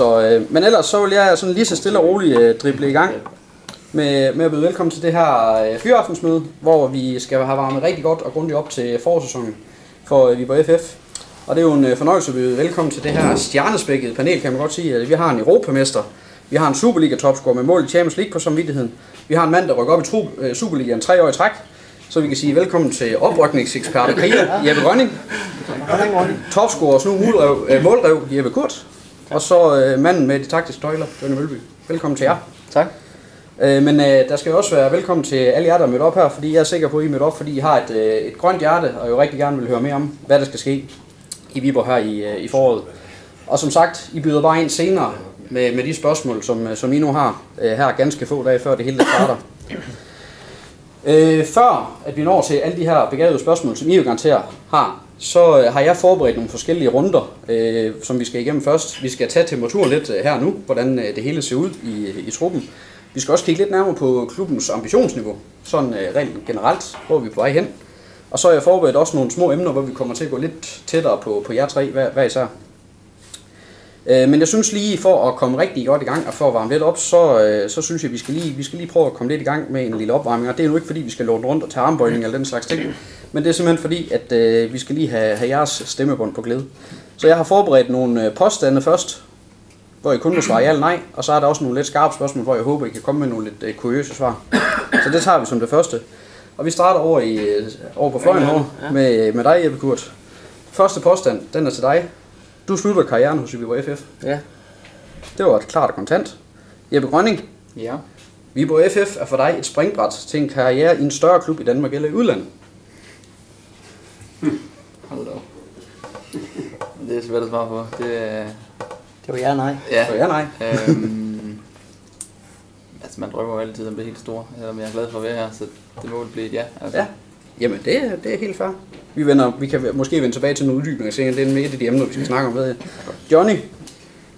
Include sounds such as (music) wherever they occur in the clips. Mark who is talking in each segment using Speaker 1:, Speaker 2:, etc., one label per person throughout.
Speaker 1: Så, øh, men ellers så vil jeg sådan lige så stille og roligt øh, drible i gang med, med at byde velkommen til det her øh, fyraftensmøde, hvor vi skal have varmet rigtig godt og grundigt op til forårssæsonen for øh, Viborg FF. Og det er jo en øh, fornøjelse at byde velkommen til det her stjernespækkede panel, kan man godt sige. Vi har en Europamester, vi har en Superliga-topscorer med mål i Champions League på samvittigheden. Vi har en mand, der rykker op i tro, øh, Superligaen tre år i træk. Så vi kan sige velkommen til oprykningsekspert og kriger, Jeppe Grønning. Topscorer og snu målrev, øh, målrev, Jeppe Kurt. Og så øh, manden med de taktiske tøjler, Dønne Mølby. Velkommen til jer.
Speaker 2: Tak.
Speaker 1: Øh, men øh, der skal jo også være velkommen til alle jer, der er mødt op her, fordi jeg er sikker på, at I er mødt op, fordi I har et, øh, et grønt hjerte, og jo rigtig gerne vil høre mere om, hvad der skal ske i Viborg her i, øh, i foråret. Og som sagt, I byder bare ind senere med, med de spørgsmål, som, øh, som I nu har øh, her ganske få dage før det hele starter. Øh, før at vi når til alle de her begavede spørgsmål, som I jo garanteret har, så øh, har jeg forberedt nogle forskellige runder, øh, som vi skal igennem først. Vi skal tage temperaturen lidt øh, her nu, hvordan øh, det hele ser ud i, i truppen. Vi skal også kigge lidt nærmere på klubbens ambitionsniveau, sådan øh, rent generelt, hvor vi er på vej hen. Og så har jeg forberedt også nogle små emner, hvor vi kommer til at gå lidt tættere på, på jer tre, hver, hver især. Øh, men jeg synes lige, for at komme rigtig godt i gang og for at varme lidt op, så, øh, så synes jeg, vi skal, lige, vi skal lige prøve at komme lidt i gang med en lille opvarmning. Og det er nu ikke fordi, vi skal låne rundt og tage armbøjning eller den slags ting. Men det er simpelthen fordi, at øh, vi skal lige have, have jeres stemmebånd på glæde. Så jeg har forberedt nogle øh, påstande først, hvor I kun må svare ja eller nej. Og så er der også nogle lidt skarpe spørgsmål, hvor jeg håber, I kan komme med nogle lidt øh, kuriøse svar. Så det tager vi som det første. Og vi starter over, i, øh, over på fløjen her med, med dig, Jeppe Kurt. Første påstand, den er til dig. Du slutter karrieren hos Viborg FF.
Speaker 2: Ja.
Speaker 1: Det var et klart og kontant. Jeppe Grønning,
Speaker 2: Ja.
Speaker 1: Viborg FF er for dig et springbræt til en karriere i en større klub i Danmark eller i udlandet.
Speaker 2: Hold da op. Det er svært at svare på. Det er...
Speaker 3: Det var ja nej.
Speaker 2: Ja.
Speaker 1: Så ja, nej.
Speaker 2: Øhm, altså, man drømmer jo altid om det helt store. Men jeg er glad for at være her, så det må blive et ja. Altså.
Speaker 1: Ja. Jamen, det, er- det er helt fair. Vi, vender, vi kan måske vende tilbage til nogle uddybninger senere. Det er med et af de emner, vi skal snakke om, ved jeg. Johnny,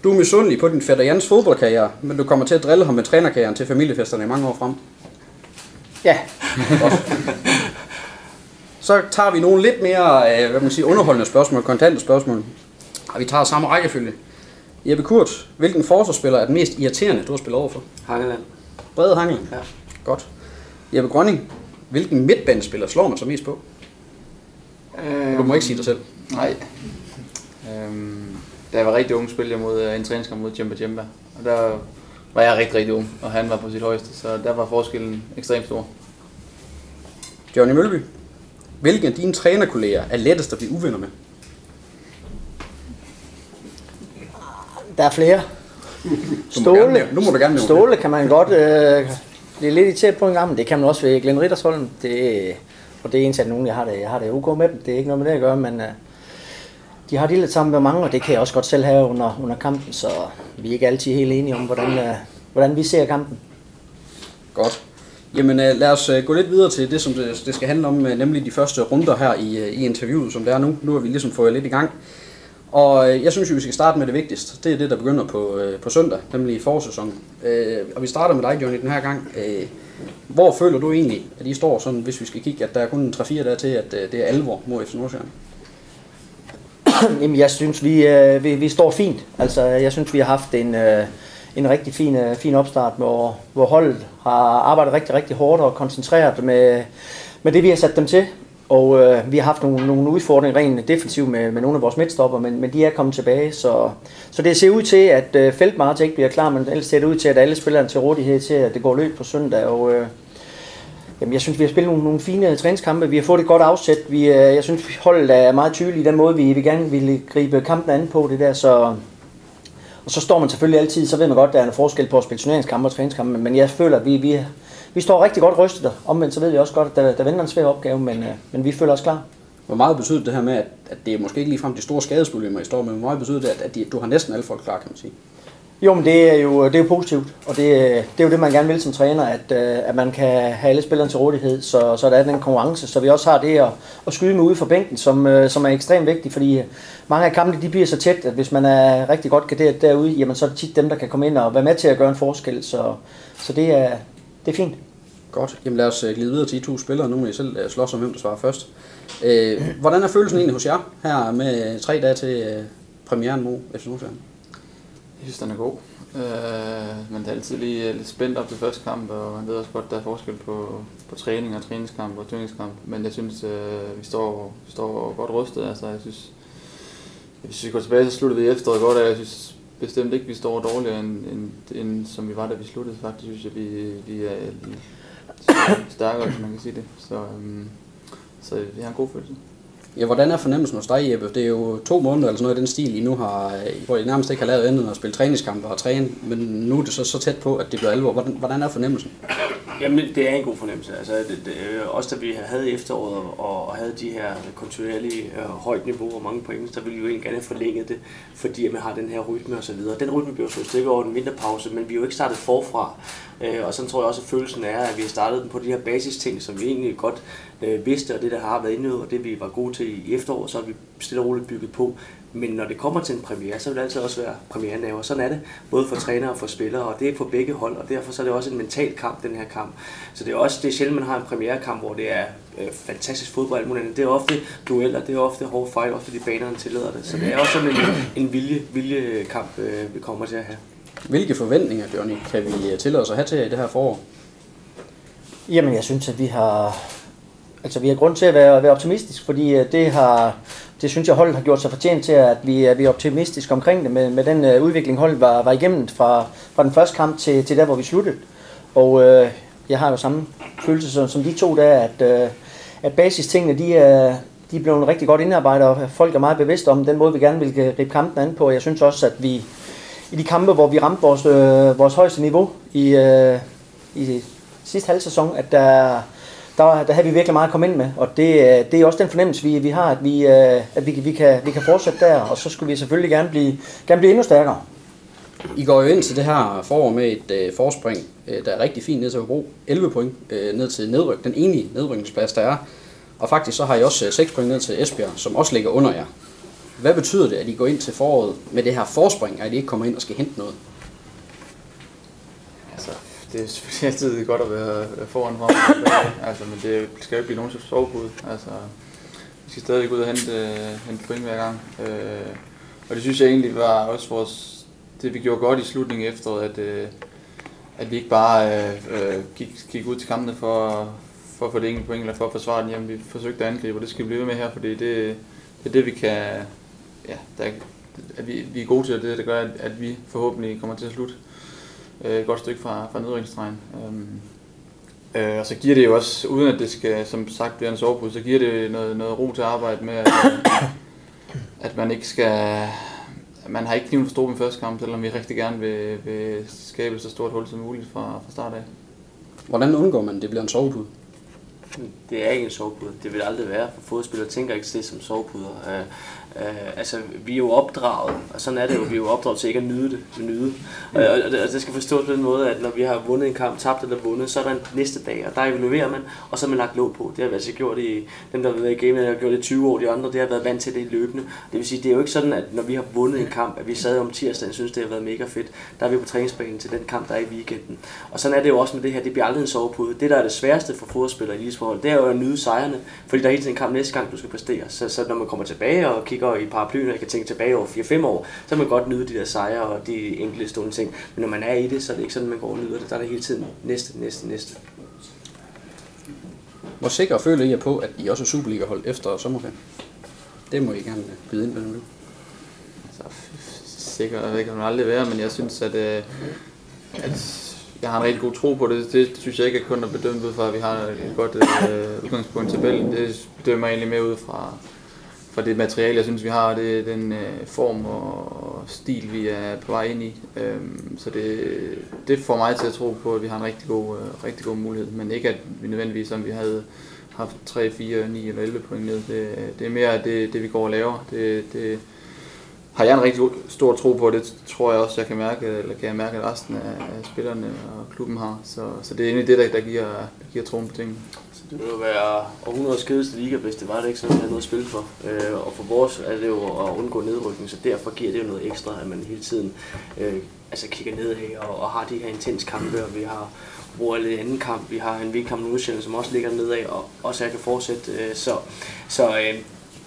Speaker 1: du er misundelig på din fætter Jans fodboldkarriere, men du kommer til at drille ham med trænerkarrieren til familiefesterne i mange år frem.
Speaker 3: Ja, (laughs)
Speaker 1: Så tager vi nogle lidt mere øh, hvad man siger, underholdende spørgsmål, kontante spørgsmål. Og vi tager samme rækkefølge. Jeppe Kurt, hvilken forsvarsspiller er den mest irriterende, du har spillet over for?
Speaker 3: Hakkeland.
Speaker 1: Brede Hangel.
Speaker 3: Ja.
Speaker 1: Godt. Jeppe Grønning, hvilken midtbanespiller slår man så mest på?
Speaker 2: Øhm,
Speaker 1: Du må ikke sige dig selv.
Speaker 2: Nej. Øhm, da jeg var rigtig ung, spillede jeg mod øh, en træningskamp mod Jemba Jemba. Og der var jeg rigtig, rigtig ung, og han var på sit højeste, så der var forskellen ekstremt stor.
Speaker 1: Johnny Mølby, hvilken af dine trænerkolleger er lettest at blive uvenner med?
Speaker 3: Der er flere. Ståle.
Speaker 1: Nu må du gerne nævne
Speaker 3: Ståle kan man godt øh, blive lidt irriteret på en gang, men det kan man også ved Glenn Rittersholm. Det, og det er eneste af nogen, jeg har det, jeg har det ok med dem. Det er ikke noget med det at gøre, men øh, de har det lidt sammen med mange, og det kan jeg også godt selv have under, under kampen, så vi er ikke altid helt enige om, hvordan, øh, hvordan vi ser kampen.
Speaker 1: Godt. Jamen øh, lad os øh, gå lidt videre til det, som det, det skal handle om, øh, nemlig de første runder her i, øh, i interviewet, som det er nu. Nu har vi ligesom fået lidt i gang. Og øh, jeg synes jo, vi skal starte med det vigtigste. Det er det, der begynder på, øh, på søndag, nemlig forårssæsonen. Øh, og vi starter med dig, Johnny, den her gang. Øh, hvor føler du egentlig, at I står sådan, hvis vi skal kigge, at der er kun 3-4 der til, at øh, det er alvor mod FC Nordsjælland? (clears throat)
Speaker 3: Jamen, jeg synes, vi, øh, vi, vi står fint. Altså, jeg synes, vi har haft en, øh, en rigtig fin, øh, fin opstart, hvor, hvor holdet har arbejdet rigtig, rigtig hårdt og koncentreret med, med det, vi har sat dem til. Og øh, vi har haft nogle, nogle udfordringer rent defensivt med, med nogle af vores midtstopper, men, men de er kommet tilbage. Så, så det ser ud til, at øh, Feltmark ikke bliver klar, men ellers ser det ud til, at alle spillerne til rådighed til, at det går løb på søndag. Og, øh, Jamen, jeg synes, vi har spillet nogle, nogle fine træningskampe. Vi har fået et godt afsæt. Vi, øh, jeg synes, holdet er meget tydeligt i den måde, vi, vi gerne ville gribe kampen an på det der. Så, og så står man selvfølgelig altid, så ved man godt, at der er en forskel på at spille turneringskampe og træningskampe. Men jeg føler, at vi, vi, vi står rigtig godt rystet der. Omvendt så ved vi også godt, at der, der venter en svær opgave, men, øh, men vi føler os klar.
Speaker 1: Hvor meget betyder det her med, at, at det er måske ikke ligefrem de store skadesproblemer, I står med, men hvor meget betyder det, at, at de, du har næsten alle folk klar, kan man sige?
Speaker 3: Jo, men det er jo, det er jo positivt, og det, det er jo det, man gerne vil som træner, at, øh, at man kan have alle spillerne til rådighed, så, så der er den konkurrence, så vi også har det at, at skyde med ude for bænken, som, øh, som er ekstremt vigtigt, fordi mange af kampene de bliver så tæt, at hvis man er rigtig godt garderet derude, jamen så er det tit dem, der kan komme ind og være med til at gøre en forskel, så, så det, er, det er fint.
Speaker 1: Godt. Jamen lad os øh, glide videre til de to spillere. Nu må I selv øh, slås om, hvem der svarer først. Øh, hvordan er følelsen egentlig hos jer her med tre dage til øh, premieren mod FC Nordsjælland?
Speaker 2: Jeg synes, den er god. Øh, men det er altid lige lidt spændt op til første kamp, og man ved også godt, der er forskel på, på træning og træningskamp og træningskamp. Men jeg synes, øh, vi, står, vi står godt rustet. Altså, jeg synes, hvis vi går tilbage, så sluttede vi efteråret godt, og jeg synes bestemt ikke, vi står dårligere, end, end, end som vi var, da vi sluttede. Faktisk synes jeg, vi, vi er stærkere, hvis man kan sige det. Så, øhm, så vi har en god følelse.
Speaker 1: Ja, hvordan er fornemmelsen hos dig, Jeppe? Det er jo to måneder eller sådan noget i den stil, I nu har, hvor I nærmest ikke har lavet andet end at spille træningskampe og træne, men nu er det så, så tæt på, at det bliver alvor. Hvordan, hvordan er fornemmelsen?
Speaker 4: Jamen, det er en god fornemmelse. Altså, det, det, øh, også da vi havde efteråret og, og havde de her kontinuerlige øh, højt niveau og mange point, så ville vi jo egentlig gerne have forlænget det, fordi man har den her rytme og så videre. Den rytme bliver så stykke over en vinterpause, men vi er jo ikke startet forfra. Øh, og sådan tror jeg også, at følelsen er, at vi har startet på de her basisting, som vi egentlig godt øh, vidste, og det der har været inde og det vi var gode til i efteråret, så har vi stille og roligt bygget på. Men når det kommer til en premiere, så vil det altid også være premierenaver. Sådan er det, både for trænere og for spillere, og det er på begge hold, og derfor så er det også en mental kamp, den her kamp. Så det er også det er sjældent, man har en premierekamp, hvor det er øh, fantastisk fodbold. Det er ofte dueller, det er ofte hårde fejl, ofte de banerne tillader det. Så det er også sådan en, en vilje, viljekamp, øh, vi kommer til at have.
Speaker 1: Hvilke forventninger, Johnny, kan vi tillade os at have til i det her forår?
Speaker 3: Jamen, jeg synes, at vi har, altså, vi har grund til at være, være optimistisk, fordi øh, det har, det synes jeg, holdet har gjort sig fortjent til, at vi, at vi er optimistiske omkring det, med, med den uh, udvikling, holdet var, var igennem fra, fra den første kamp til, til der, hvor vi sluttede. Og uh, jeg har jo samme følelse som, som de to, der at, uh, at basistingene, de er, de er blevet rigtig godt indarbejdet, og folk er meget bevidste om den måde, vi gerne vil gribe kampen an på. Jeg synes også, at vi i de kampe, hvor vi ramte vores, øh, vores højeste niveau i, øh, i sidste halv sæson, at der, der, der havde vi virkelig meget at komme ind med. Og det, øh, det er også den fornemmelse, vi, vi har, at, vi, øh, at vi, vi, kan, vi kan fortsætte der, og så skulle vi selvfølgelig gerne blive, gerne blive endnu stærkere.
Speaker 1: I går jo ind til det her forår med et øh, forspring, øh, der er rigtig fint ned til Hobro. 11 point øh, ned til nedryk, den enige nedrykningsplads, der er. Og faktisk så har I også øh, 6 point ned til Esbjerg, som også ligger under jer. Hvad betyder det, at I går ind til foråret med det her forspring, at I ikke kommer ind og skal hente noget?
Speaker 2: Altså, det er selvfølgelig altid godt at være foran frem. altså, men det skal jo ikke blive nogen sovepude. Altså, vi skal stadig gå ud og hente, øh, hente point hver gang. Øh, og det synes jeg egentlig var også vores, det vi gjorde godt i slutningen af efteråret, at, øh, at vi ikke bare øh, øh gik, gik ud til kampene for, for at få det enkelte point, eller for at forsvare den hjem. Vi forsøgte at angribe, og det skal vi blive med her, fordi det, det er det, vi kan, ja, der, at vi, vi er gode til det, der gør, at, at vi forhåbentlig kommer til at slutte øh, et godt stykke fra, fra nedrykningsstregen. Øhm, øh, og så giver det jo også, uden at det skal, som sagt, blive en sovepude, så giver det noget, noget ro til at arbejde med, at, at man ikke skal, man har ikke kniven for stor første kamp, selvom vi rigtig gerne vil, vil skabe så stort hul som muligt fra, fra start af.
Speaker 1: Hvordan undgår man, at det bliver en sovepude?
Speaker 4: Det er ikke en sovepude. Det vil aldrig være, for fodspillere tænker ikke det som sovepuder. Uh, altså, vi er jo opdraget, og sådan er det jo, vi er jo opdraget til ikke at nyde det, at nyde. Mm. Uh, og, det, og det skal forstås på den måde, at når vi har vundet en kamp, tabt eller vundet, så er der en næste dag, og der evaluerer man, og så har man lagt låg på. Det har vi altså gjort i, dem der har været i gamet, har gjort det i 20 år, de andre, det har været vant til det løbende. Det vil sige, det er jo ikke sådan, at når vi har vundet en kamp, at vi sad om tirsdagen, synes det har været mega fedt. Der er vi på træningsbanen til den kamp, der er i weekenden. Og sådan er det jo også med det her, det bliver aldrig en sovepude. Det, der er det sværeste for fodspillere i eliteforhold, det er jo at nyde sejrene, fordi der er hele tiden en kamp næste gang, du skal præstere. Så, så når man kommer tilbage og kigger i paraplyen, og kan tænke tilbage over 4-5 år, så kan man godt nyde de der sejre og de enkelte stående ting. Men når man er i det, så er det ikke sådan, man går og nyder det. Der er det hele tiden næste, næste, næste.
Speaker 1: Hvor sikker føler I jer på, at I også er Superliga-hold efter sommerferien? Det må I gerne byde ind med nu.
Speaker 2: Altså, sikker jeg ikke, kan man aldrig være, men jeg synes, at, øh, at jeg har en rigtig god tro på det. Det synes jeg ikke er kun at bedømme ud fra, at vi har et godt øh, udgangspunkt i tabellen. Det bedømmer jeg egentlig mere ud fra, for det materiale, jeg synes, vi har, det den øh, form og stil, vi er på vej ind i. Øhm, så det, det får mig til at tro på, at vi har en rigtig god, øh, rigtig god mulighed, men ikke at vi nødvendigvis, som vi havde haft 3, 4, 9 eller 11 point ned. Det, det er mere det, det, vi går og laver. Det, det har jeg en rigtig stor tro på, det tror jeg også, jeg kan mærke, eller kan jeg mærke, at resten af spillerne og klubben har. Så, så det er egentlig det, der, der, giver, der giver troen på tingene.
Speaker 4: Det ville være århundredes kedeligste liga, hvis det var det ikke, så vi havde noget at spille for. Øh, og for vores er det jo at undgå nedrykning, så derfor giver det jo noget ekstra, at man hele tiden øh, altså kigger ned her og, og har de her intense kampe, og vi har bruger lidt anden kamp, vi har en kamp nu som også ligger nedad, og også jeg kan fortsætte. Øh, så så øh,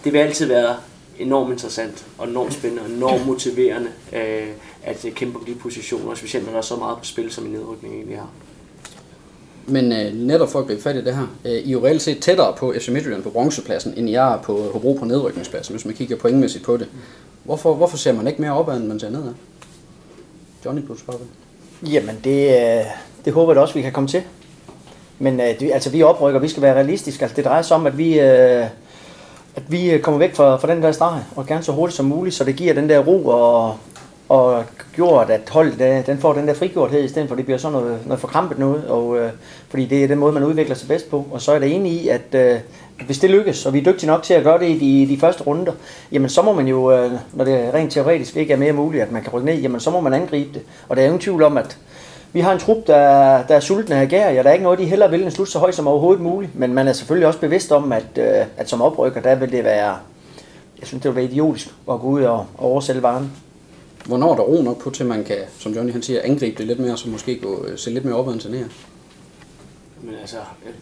Speaker 4: det vil altid være enormt interessant og enormt spændende og enormt motiverende øh, at kæmpe om de positioner, specielt når der er så meget på spil, som i nedrykningen egentlig har.
Speaker 1: Men øh, netop for at gribe fat i det her, øh, I er jo reelt set tættere på FC Midtjylland på bronzepladsen, end I er på Hobro på nedrykningspladsen, hvis man kigger pointmæssigt på det. Hvorfor, hvorfor ser man ikke mere opad, end man ser nedad? Johnny plus
Speaker 3: Jamen, det, øh, det håber jeg da også, vi kan komme til. Men øh, det, altså, vi oprykker, vi skal være realistiske. Altså, det drejer sig om, at vi, øh, at vi kommer væk fra, fra den der streg, og gerne så hurtigt som muligt, så det giver den der ro og, og gjort, at holdet øh, den får den der frigjorthed, i stedet for at det bliver sådan noget, noget forkrampet noget, og, øh, fordi det er den måde, man udvikler sig bedst på. Og så er det enig i, at øh, hvis det lykkes, og vi er dygtige nok til at gøre det i de, de første runder, jamen så må man jo, øh, når det rent teoretisk ikke er mere muligt, at man kan rykke ned, jamen så må man angribe det. Og der er ingen tvivl om, at vi har en trup, der, der er sultne af gær, ja, der er ikke noget, de heller vil end slutte så højt som overhovedet muligt, men man er selvfølgelig også bevidst om, at, øh, at som oprykker, der vil det være, jeg synes, det vil være idiotisk at gå ud og, og oversælge varen.
Speaker 1: Hvornår er der ro nok på til, man kan, som Johnny han siger, angribe det lidt mere, så måske gå, øh, se lidt mere opad end ned?
Speaker 4: Men altså,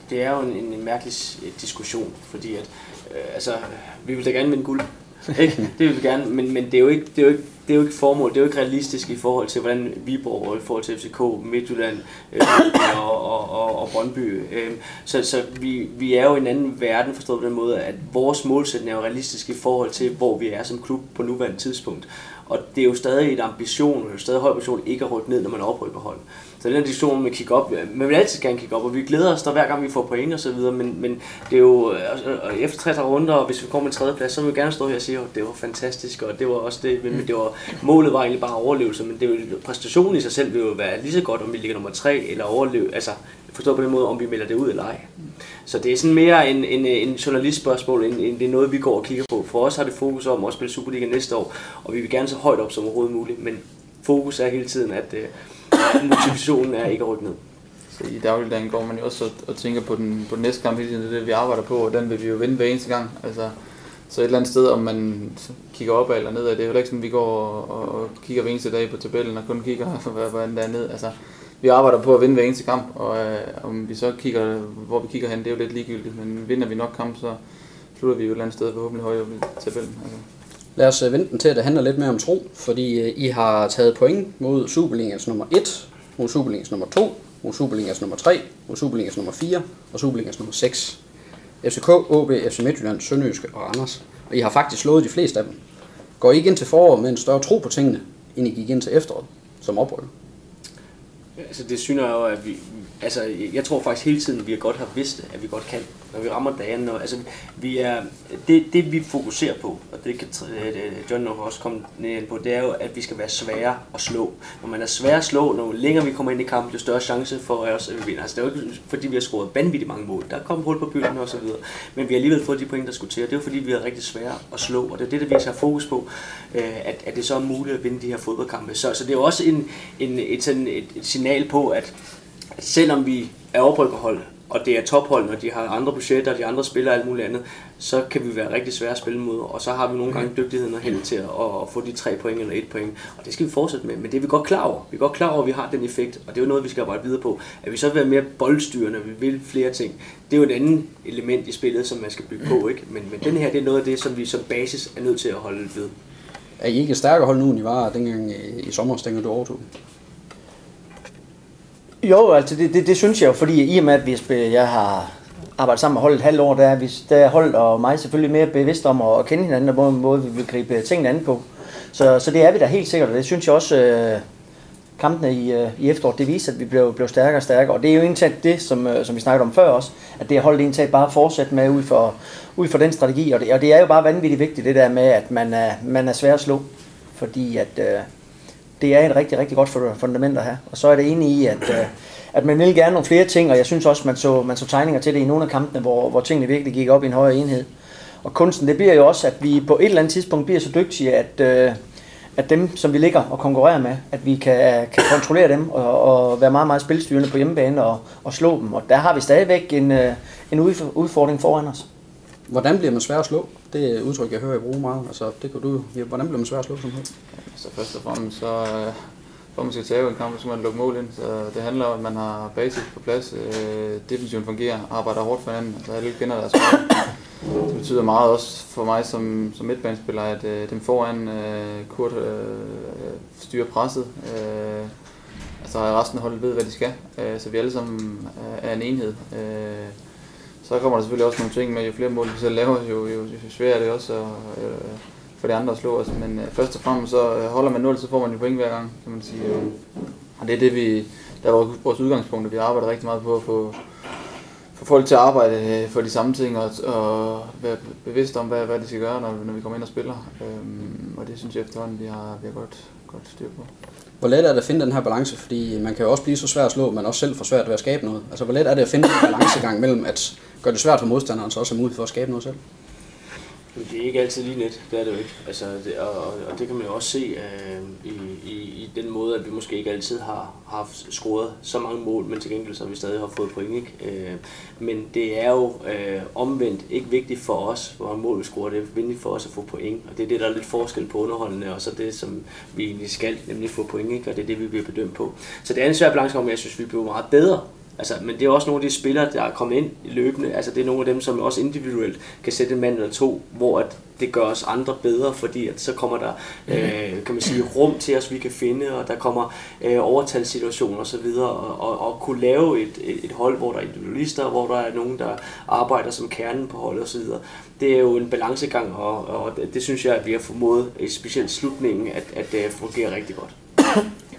Speaker 4: det er jo en, en, en mærkelig diskussion, fordi at, øh, altså, vi vil da gerne vinde guld. (laughs) ikke? Det vil vi gerne, men, men det, er jo ikke, det, er jo ikke, det er jo ikke formål, det er jo ikke realistisk i forhold til, hvordan Viborg og i forhold til FCK, Midtjylland øh, og, og, og, og Brøndby. Øh, så så vi, vi er jo i en anden verden, forstået på den måde, at vores målsætning er jo realistisk i forhold til, hvor vi er som klub på nuværende tidspunkt. Og det er jo stadig et ambition, og stadig høj ambition ikke at rykke ned, når man oprykker hold. Så den her diskussion med kick op, man vil altid gerne kick op, og vi glæder os der hver gang vi får point og så videre, men, men det er jo, øh, og efter 30 runder, og hvis vi kommer med tredje plads, så vil vi gerne stå her og sige, at det var fantastisk, og det var også det, men det var, målet var egentlig bare overlevelse, men det jo, præstationen i sig selv vil jo være lige så godt, om vi ligger nummer 3 eller overleve, altså forstå på den måde, om vi melder det ud eller ej. Så det er sådan mere en, en, en journalistspørgsmål, end, end det er noget, vi går og kigger på. For os har det fokus om at spille Superliga næste år, og vi vil gerne så højt op som overhovedet muligt, men fokus er hele tiden, at uh, motivationen er ikke at rykke ned.
Speaker 2: Så i dagligdagen går man jo også og, tænker på den, på den næste kamp, det er det, vi arbejder på, og den vil vi jo vinde hver eneste gang. Altså, så et eller andet sted, om man kigger op eller ned, det er jo ikke sådan, vi går og, og kigger hver eneste dag på tabellen og kun kigger, (laughs) hvordan der er ned. Altså, vi arbejder på at vinde hver eneste kamp, og øh, om vi så kigger, hvor vi kigger hen, det er jo lidt ligegyldigt, men vinder vi nok kamp, så slutter vi jo et eller andet sted forhåbentlig højere i tabellen. Altså.
Speaker 1: Lad os øh, vente den til, at det handler lidt mere om tro, fordi øh, I har taget point mod Superligas nummer 1, mod Superligas nummer 2, mod Superligas nummer 3, mod Superligas nummer 4 og Superligas nummer 6. FCK, OB, FC Midtjylland, Sønderjyske og Randers. Og I har faktisk slået de fleste af dem. Går I ikke ind til foråret med en større tro på tingene, end I gik ind til efteråret som oprykker?
Speaker 4: Altså det synes jeg jo, at vi, altså jeg tror faktisk hele tiden, at vi godt har vidst, at vi godt kan når vi rammer dagen. Og, altså, vi er, det, det vi fokuserer på, og det kan øh, John nok også komme ind på, det er jo, at vi skal være svære at slå. Når man er svær at slå, når længere vi kommer ind i kampen, jo større chance for os, at vi vinder. Altså, det er jo ikke fordi, vi har scoret vanvittigt mange mål. Der er kommet hul på byen og så videre. Men vi har alligevel fået de point, der skulle til. Og det er jo fordi, vi er rigtig svære at slå. Og det er det, der vi har fokus på, øh, at, at det så er muligt at vinde de her fodboldkampe. Så, så det er jo også en, en, et, sådan et, et signal på, at selvom vi er overbryggerhold, og det er tophold, når de har andre budgetter, de andre spiller og alt muligt andet, så kan vi være rigtig svære at spille mod, og så har vi nogle gange dygtigheden og held til at, at, få de tre point eller et point, og det skal vi fortsætte med, men det er vi godt klar over. Vi er godt klar over, at vi har den effekt, og det er jo noget, vi skal arbejde videre på. At vi så vil være mere boldstyrende, vi vil flere ting, det er jo et andet element i spillet, som man skal bygge på, ikke? Men, men den her, det er noget af det, som vi som basis er nødt til at holde ved.
Speaker 1: Er I ikke stærkere hold nu, end I var dengang i sommer, dengang du overtog?
Speaker 3: Jo, altså det, det, det synes jeg jo, fordi i og med, at vi, øh, jeg har arbejdet sammen med holdet et halvt år, der er, vi, der er holdet og mig selvfølgelig mere bevidst om at, kende hinanden, og måde, måde vi vil gribe tingene an på. Så, så det er vi da helt sikkert, og det synes jeg også, øh, kampene i, øh, i efteråret, det viser, at vi blev, blev stærkere og stærkere. Og det er jo egentlig det, som, øh, som vi snakkede om før også, at det er holdet egentlig bare fortsat med ud for, ud for den strategi. Og det, og det er jo bare vanvittigt vigtigt, det der med, at man er, man er svær at slå. Fordi at, øh, det er et rigtig, rigtig godt fundament at have. Og så er det enig i, at, øh, at man vil gerne nogle flere ting, og jeg synes også, man så, man så tegninger til det i nogle af kampene, hvor, hvor tingene virkelig gik op i en højere enhed. Og kunsten, det bliver jo også, at vi på et eller andet tidspunkt bliver så dygtige, at, øh, at dem, som vi ligger og konkurrerer med, at vi kan, kan kontrollere dem og, og være meget, meget spilstyrende på hjemmebane og, og slå dem. Og der har vi stadigvæk en, øh, en udfordring foran os.
Speaker 1: Hvordan bliver man svær at slå? Det er udtryk, jeg hører I bruge meget. Altså, det kan du Hvordan bliver man svær at slå som hold?
Speaker 2: Så først og fremmest, så øh, for man skal tage en kamp, så man lukke mål ind. Så det handler om, at man har basic på plads. Øh, defensiven fungerer, arbejder hårdt for hinanden, så alle kender deres mål. det betyder meget også for mig som, som midtbanespiller, at øh, dem foran øh, Kurt øh, øh, styrer presset. Øh, altså resten af holdet ved, hvad de skal, øh, så vi alle sammen øh, er en enhed. Øh, så kommer der selvfølgelig også nogle ting med, jo flere mål vi selv laver, jo, jo, jo sværere er det også at, øh, for de andre at slå os. Men øh, først og fremmest så øh, holder man 0, så får man jo point hver gang, kan man sige. Øh, og det er det, vi, der er vores udgangspunkt, og vi arbejder rigtig meget på at få, få folk til at arbejde øh, for de samme ting og, og være bevidste om, hvad, hvad de skal gøre, når, når vi kommer ind og spiller. Øhm, og det synes jeg efterhånden, vi har, vi har godt, godt styr på.
Speaker 1: Hvor let er det at finde den her balance? Fordi man kan jo også blive så svær at slå, men også selv for svært ved at skabe noget. Altså, hvor let er det at finde den balancegang mellem at gøre det svært for modstanderen, så også er muligt for at skabe noget selv?
Speaker 4: Det er ikke altid lige net, det er det jo ikke. Altså, det, og, og det kan man jo også se øh, i, i, i den måde, at vi måske ikke altid har, har haft scoret så mange mål, men til gengæld så har vi stadig har fået point. Ikke? Øh, men det er jo øh, omvendt ikke vigtigt for os, hvor mange mål vi scorer. Det er vigtigt for os at få point, og det er det, der er lidt forskel på underholdende, og så det, som vi egentlig skal, nemlig få point, ikke? og det er det, vi bliver bedømt på. Så det er en svær balance, om jeg synes, vi bliver meget bedre Altså, men det er også nogle af de spillere, der er kommet ind i løbende. Altså, det er nogle af dem, som også individuelt kan sætte en mand eller to, hvor at det gør os andre bedre, fordi at så kommer der, øh, kan man sige, rum til os, vi kan finde, og der kommer øh, overtalssituationer osv., og, og, og kunne lave et, et, et hold, hvor der er individualister, hvor der er nogen, der arbejder som kernen på holdet osv. Det er jo en balancegang, og, og det, det synes jeg, at vi har formået, specielt slutningen, at, at det fungerer rigtig godt. (clears throat)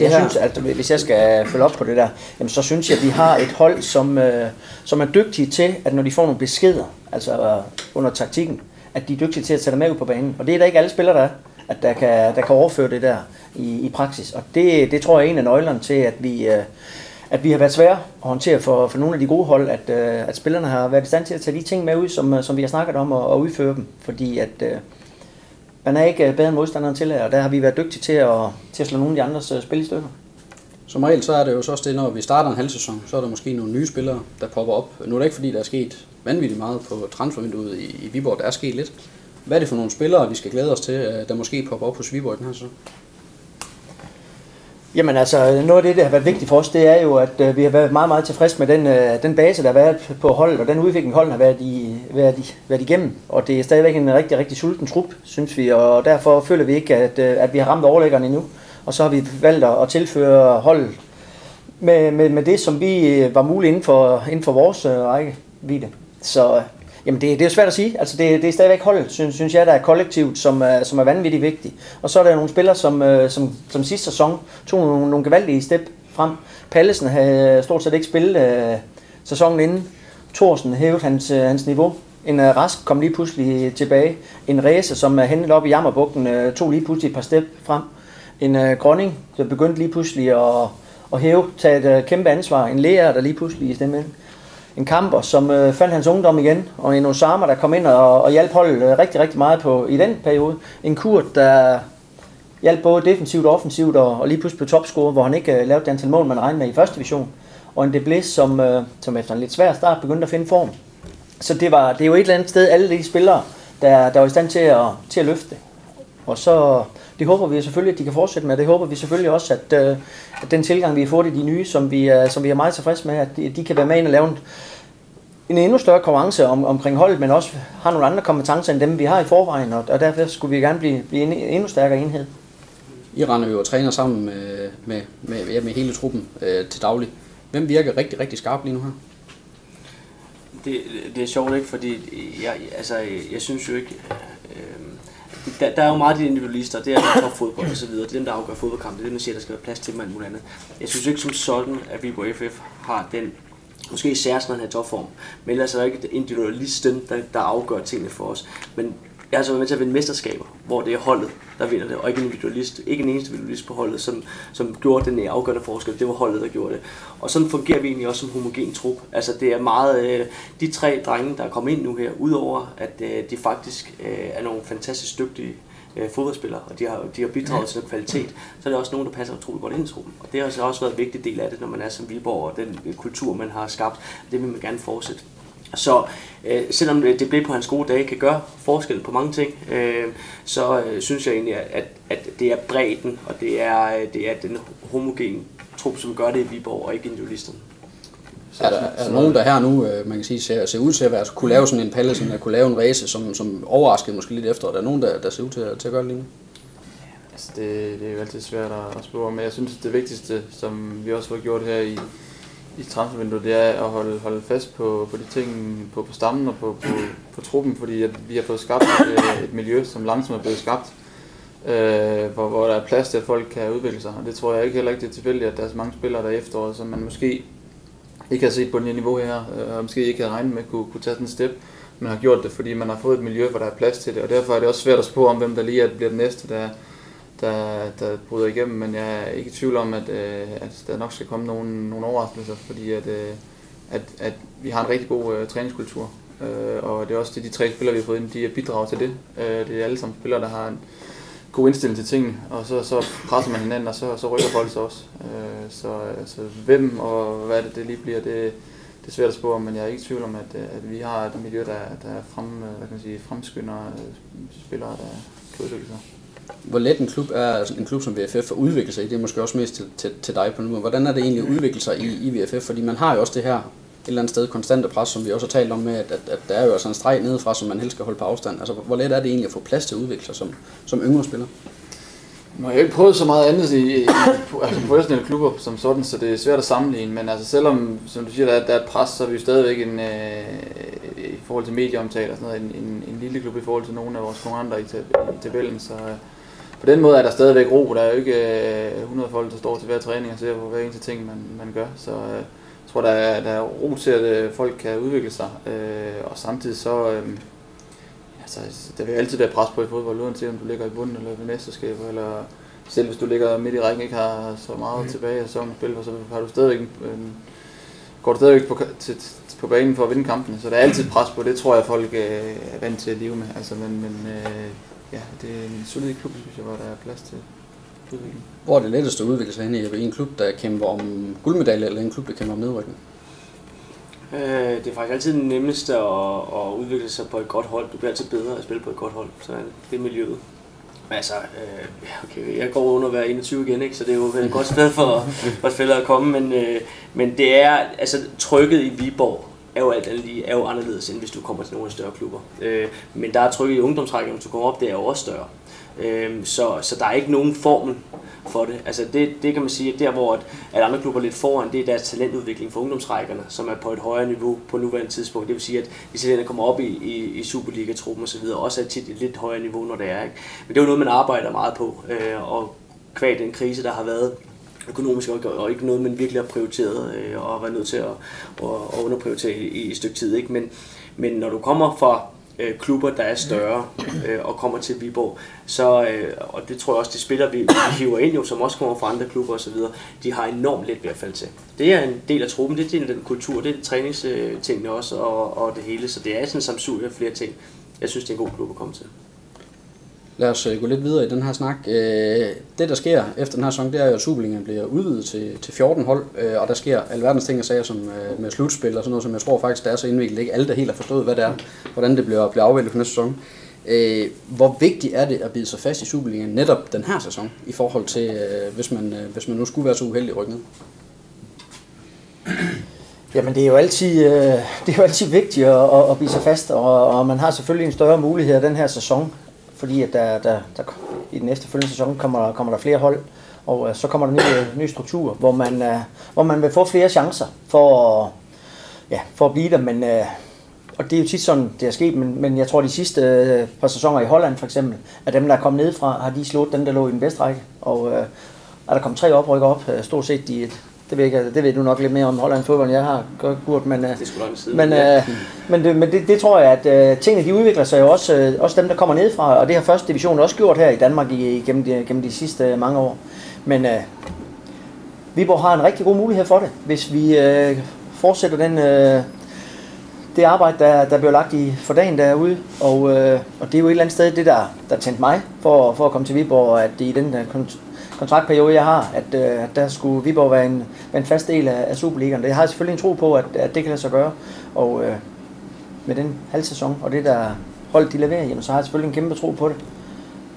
Speaker 3: Jeg synes, at hvis jeg skal følge op på det der, jamen, så synes jeg, at vi har et hold, som, øh, som er dygtige til, at når de får nogle beskeder, altså øh, under taktikken, at de er dygtige til at tage det med ud på banen. Og det er der ikke alle spillere, der er, at der kan, der kan overføre det der i, i praksis. Og det, det tror jeg er en af nøglerne til, at vi, øh, at vi har været svære at håndtere for, for nogle af de gode hold, at, øh, at spillerne har været i stand til at tage de ting med ud, som, øh, som vi har snakket om, og, og udføre dem. Fordi at, øh, man er ikke øh, bedre end modstanderen til, og der har vi været dygtige til at, til at slå nogle af de andres øh, spil i stykker.
Speaker 1: Som regel så er det jo så også det, når vi starter en halv sæson, så er der måske nogle nye spillere, der popper op. Nu er det ikke fordi, der er sket vanvittigt meget på transfervinduet i, i Viborg. Der er sket lidt. Hvad er det for nogle spillere, vi skal glæde os til, øh, der måske popper op hos Viborg i den her sæson?
Speaker 3: Jamen altså, noget af det, der har været vigtigt for os, det er jo, at øh, vi har været meget, meget tilfredse med den, øh, den base, der har været på holdet, og den udvikling, holdet har været, i, været, i, været igennem. Og det er stadigvæk en rigtig, rigtig sulten trup, synes vi, og derfor føler vi ikke, at, øh, at vi har ramt overlæggerne endnu. Og så har vi valgt at tilføre holdet med, med, med det, som vi øh, var muligt inden for, inden for vores øh, rækkevidde. Så øh, Jamen det, det er jo svært at sige. Altså det, det er stadigvæk holdet, synes, synes jeg, der er kollektivt, som er, som er vanvittigt vigtigt. Og så er der nogle spillere, som, øh, som, som sidste sæson tog nogle, nogle gevaldige step frem. Pallesen havde stort set ikke spillet øh, sæsonen inden. Thorsen hævede hans, øh, hans niveau. En uh, Rask kom lige pludselig tilbage. En Ræse, som er hentet op i Jammerbugten, uh, tog lige pludselig et par step frem. En uh, Grønning, der begyndte lige pludselig at, at hæve, tage et uh, kæmpe ansvar. En Lea, der lige pludselig i stemmen en kamper, som øh, fandt hans ungdom igen, og en Osama, der kom ind og, og hjalp holdet øh, rigtig, rigtig meget på i den periode. En Kurt, der hjalp både defensivt og offensivt, og, og lige pludselig blev topscorer, hvor han ikke øh, lavede det antal mål, man regnede med i første division. Og en Deblis, som, øh, som efter en lidt svær start begyndte at finde form. Så det, var, det er jo et eller andet sted, alle de spillere, der, der var i stand til at, til at løfte. Og så, det håber vi selvfølgelig, at de kan fortsætte med. Det håber vi selvfølgelig også, at, øh, at den tilgang, vi har fået i de nye, som vi, er, som vi er meget tilfredse med, at de, de kan være med ind og lave en, en endnu større konkurrence om, omkring holdet, men også har nogle andre kompetencer end dem, vi har i forvejen, og, og derfor skulle vi gerne blive, blive en endnu stærkere enhed.
Speaker 1: I render jo og træner sammen med, med, med, ja, med hele truppen øh, til daglig. Hvem virker rigtig, rigtig skarpt lige nu her?
Speaker 4: Det, det er sjovt ikke, fordi jeg, altså, jeg synes jo ikke, der, der er jo meget de individualister, det er der fodbold og så videre. Det er dem, der afgør fodboldkampe. Det er dem, der siger, at der skal være plads til alt muligt andet. Jeg synes ikke som sådan, at Viborg FF har den Måske især, når han har topform. Men ellers er det ikke individualisten, der, der afgør tingene for os. Men jeg har så været med til at vinde mesterskaber, hvor det er holdet, der vinder det, og ikke en individualist, ikke en eneste individualist på holdet, som, som gjorde den afgørende forskel. Det var holdet, der gjorde det. Og sådan fungerer vi egentlig også som homogen trup. Altså det er meget, øh, de tre drenge, der er kommet ind nu her, udover at øh, de faktisk øh, er nogle fantastisk dygtige øh, fodboldspillere, og de har, de har bidraget til kvalitet, så er det også nogen, der passer utroligt godt ind i truppen. Og det har også været en vigtig del af det, når man er som Viborg, og den kultur, man har skabt, det vil man gerne fortsætte. Så øh, selvom det blev på hans gode dage kan gøre forskel på mange ting, øh, så øh, synes jeg egentlig, at, at det er bredden, og det er, det er den homogene trup, som gør det i Viborg, og ikke individualisterne.
Speaker 2: Så
Speaker 1: Er der, er der nogen, der her nu, øh, man kan sige, ser, ser ud til at være, kunne lave sådan en palle, sådan at kunne lave en race, som, som overraskede måske lidt efter, og der er nogen, der, der ser ud til, at- til at gøre det lige nu?
Speaker 2: Altså det, det er jo altid svært at, at spå om, men jeg synes, det vigtigste, som vi også har gjort her i, i transfervinduet, det er at holde, holde fast på, på de ting, på, på stammen og på, på, på truppen, fordi at vi har fået skabt et, et miljø, som langsomt er blevet skabt, øh, hvor, hvor der er plads til, at folk kan udvikle sig. Og det tror jeg ikke heller ikke, det er tilfældigt, at der er så mange spillere der efteråret, som man måske ikke har set på det niveau her, øh, og måske ikke havde regnet med at kunne, kunne tage sådan en step, men har gjort det, fordi man har fået et miljø, hvor der er plads til det, og derfor er det også svært at spå om, hvem der lige er, bliver den næste, der, der, der bryder igennem, men jeg er ikke i tvivl om, at, øh, at der nok skal komme nogle, nogle overraskelser, fordi at, øh, at, at vi har en rigtig god øh, træningskultur, øh, og det er også det, de tre spillere, vi har fået ind, de bidrager til det. Øh, det er alle sammen spillere, der har en god indstilling til tingene, og så, så presser man hinanden, og så, så rykker folk sig også. Øh, så, så hvem og hvad det, det lige bliver, det, det er svært at spå men jeg er ikke i tvivl om, at, øh, at vi har et miljø, der, der er frem, øh, hvad kan man sige, fremskynder øh, spillere, der kan sig.
Speaker 1: Hvor let en klub er altså en klub som VFF at udvikle sig i, det er måske også mest til, til, til dig på nu. Hvordan er det egentlig at udvikle sig i, i VFF? Fordi man har jo også det her eller andet sted konstante pres, som vi også har talt om med, at, at, at der er jo altså en streg nedefra, som man helst skal holde på afstand. Altså, hvor let er det egentlig at få plads til at udvikle sig som, som yngre spiller?
Speaker 2: Nu har jeg ikke prøvet så meget andet i, i, i altså professionelle klubber som sådan, så det er svært at sammenligne, men altså selvom, som du siger, der er, der er et pres, så er vi jo stadigvæk en, øh, i forhold til medieomtale og sådan noget, en, en, en lille klub i forhold til nogle af vores konkurrenter i, tab- i tabellen, så øh, på den måde er der stadigvæk ro. Der er jo ikke øh, 100 folk, der står til hver træning og ser på hver eneste ting, man, man gør, så øh, tror, der er, der er ro til, at øh, folk kan udvikle sig, øh, og samtidig så... Øh, Altså, der vil altid være pres på i fodbold, uanset om du ligger i bunden eller ved mesterskaber, eller selv hvis du ligger midt i rækken ikke har så meget mm. tilbage af sæsonen spil, så har du stadigvæk en, en, går du stadigvæk på, til, til, på banen for at vinde kampene, så der er altid pres på, det tror jeg folk øh, er vant til at leve med. Altså, men, men øh, ja, det er en solid klub, synes jeg, hvor der er plads til udvikling.
Speaker 1: Hvor er det lettest at udvikle sig hen i? I en klub, der kæmper om guldmedalje, eller en klub, der kæmper om nedrykning?
Speaker 4: Øh, det er faktisk altid det nemmeste at, at udvikle sig på et godt hold. Du bliver altid bedre at spille på et godt hold, så det er miljøet. Men altså, øh, okay, jeg går under hver være 21 igen, ikke? så det er jo et godt sted for, for spillere at komme, men, øh, men det er, altså trykket i Viborg er jo alt andet lige, er jo anderledes, end hvis du kommer til nogle af de større klubber. Øh, men der er trykket i ungdomsrækken, hvis du kommer op, det er jo også større. Øh, så, så der er ikke nogen formel for det. Altså det, det kan man sige, at der hvor at, at andre klubber er lidt foran, det er deres talentudvikling for ungdomsrækkerne, som er på et højere niveau på nuværende tidspunkt. Det vil sige, at de talenter kommer op i, i, i Superliga-truppen osv., også er tit et lidt højere niveau, når det er. Ikke? Men det er jo noget, man arbejder meget på, øh, og kvad den krise, der har været økonomisk, og, og ikke noget, man virkelig har prioriteret, øh, og været nødt til at, at, at underprioritere i, i et stykke tid. Ikke? Men, men når du kommer fra øh, klubber, der er større øh, og kommer til Viborg. Så, øh, og det tror jeg også, de spillere, vi, vi hiver ind jo, som også kommer fra andre klubber osv., de har enormt let ved at falde til. Det er en del af truppen, det er en del af den kultur, det er træningstingene også og, og det hele, så det er sådan en samsug af flere ting. Jeg synes, det er en god klub at komme til.
Speaker 1: Lad os øh, gå lidt videre i den her snak. Øh, det, der sker efter den her sæson, det er jo, at Superligaen bliver udvidet til, til 14 hold, øh, og der sker alverdens ting og sager som med slutspil og sådan noget, som jeg tror faktisk, der er så indviklet. Ikke alle, der helt har forstået, hvad det er, hvordan det bliver, bliver afviklet for næste sæson. Hvor vigtigt er det at bide sig fast i Superligaen netop den her sæson, i forhold til, hvis man, hvis man nu skulle være så uheldig at rykke ned?
Speaker 3: Jamen det er jo altid, det er jo altid vigtigt at, at, at blive sig fast, og, og man har selvfølgelig en større mulighed den her sæson, fordi at der, der, der, i den efterfølgende sæson kommer, kommer der flere hold, og øh, så kommer der nye, nye strukturer, hvor man, øh, hvor man vil få flere chancer for, at- ja, for at blive der, men øh, og det er jo tit sådan, det er sket, men, men jeg tror, de sidste øh, par sæsoner i Holland for eksempel, at dem, der er kommet nedefra, har de slået dem, der lå i den bedste række. Og øh, er der kommet tre oprykker op, øh, stort set, de, det, ved ikke, det ved du nok lidt mere om Holland fodbold, end jeg har gjort, men, øh,
Speaker 4: Det er sgu lang siden.
Speaker 3: men, øh, men, det, men det, det tror jeg, at øh, tingene de udvikler sig jo også, øh, også dem, der kommer nedefra, og det har første division også gjort her i Danmark i, gennem, de, gennem de sidste øh, mange år. Men øh, Viborg har en rigtig god mulighed for det, hvis vi øh, fortsætter den, øh, det arbejde, der, der bliver lagt i for dagen derude. Og, øh, og det er jo et eller andet sted, det der, der tændte mig for, for at komme til Viborg, at i den der kontraktperiode, jeg har, at, øh, at der skulle Viborg være en, være en fast del af, af Superligaen. Det har jeg selvfølgelig en tro på, at, at det kan lade sig gøre. Og øh, med den halv sæson, og det der hold de leverer, jamen, så har jeg selvfølgelig en kæmpe tro på det.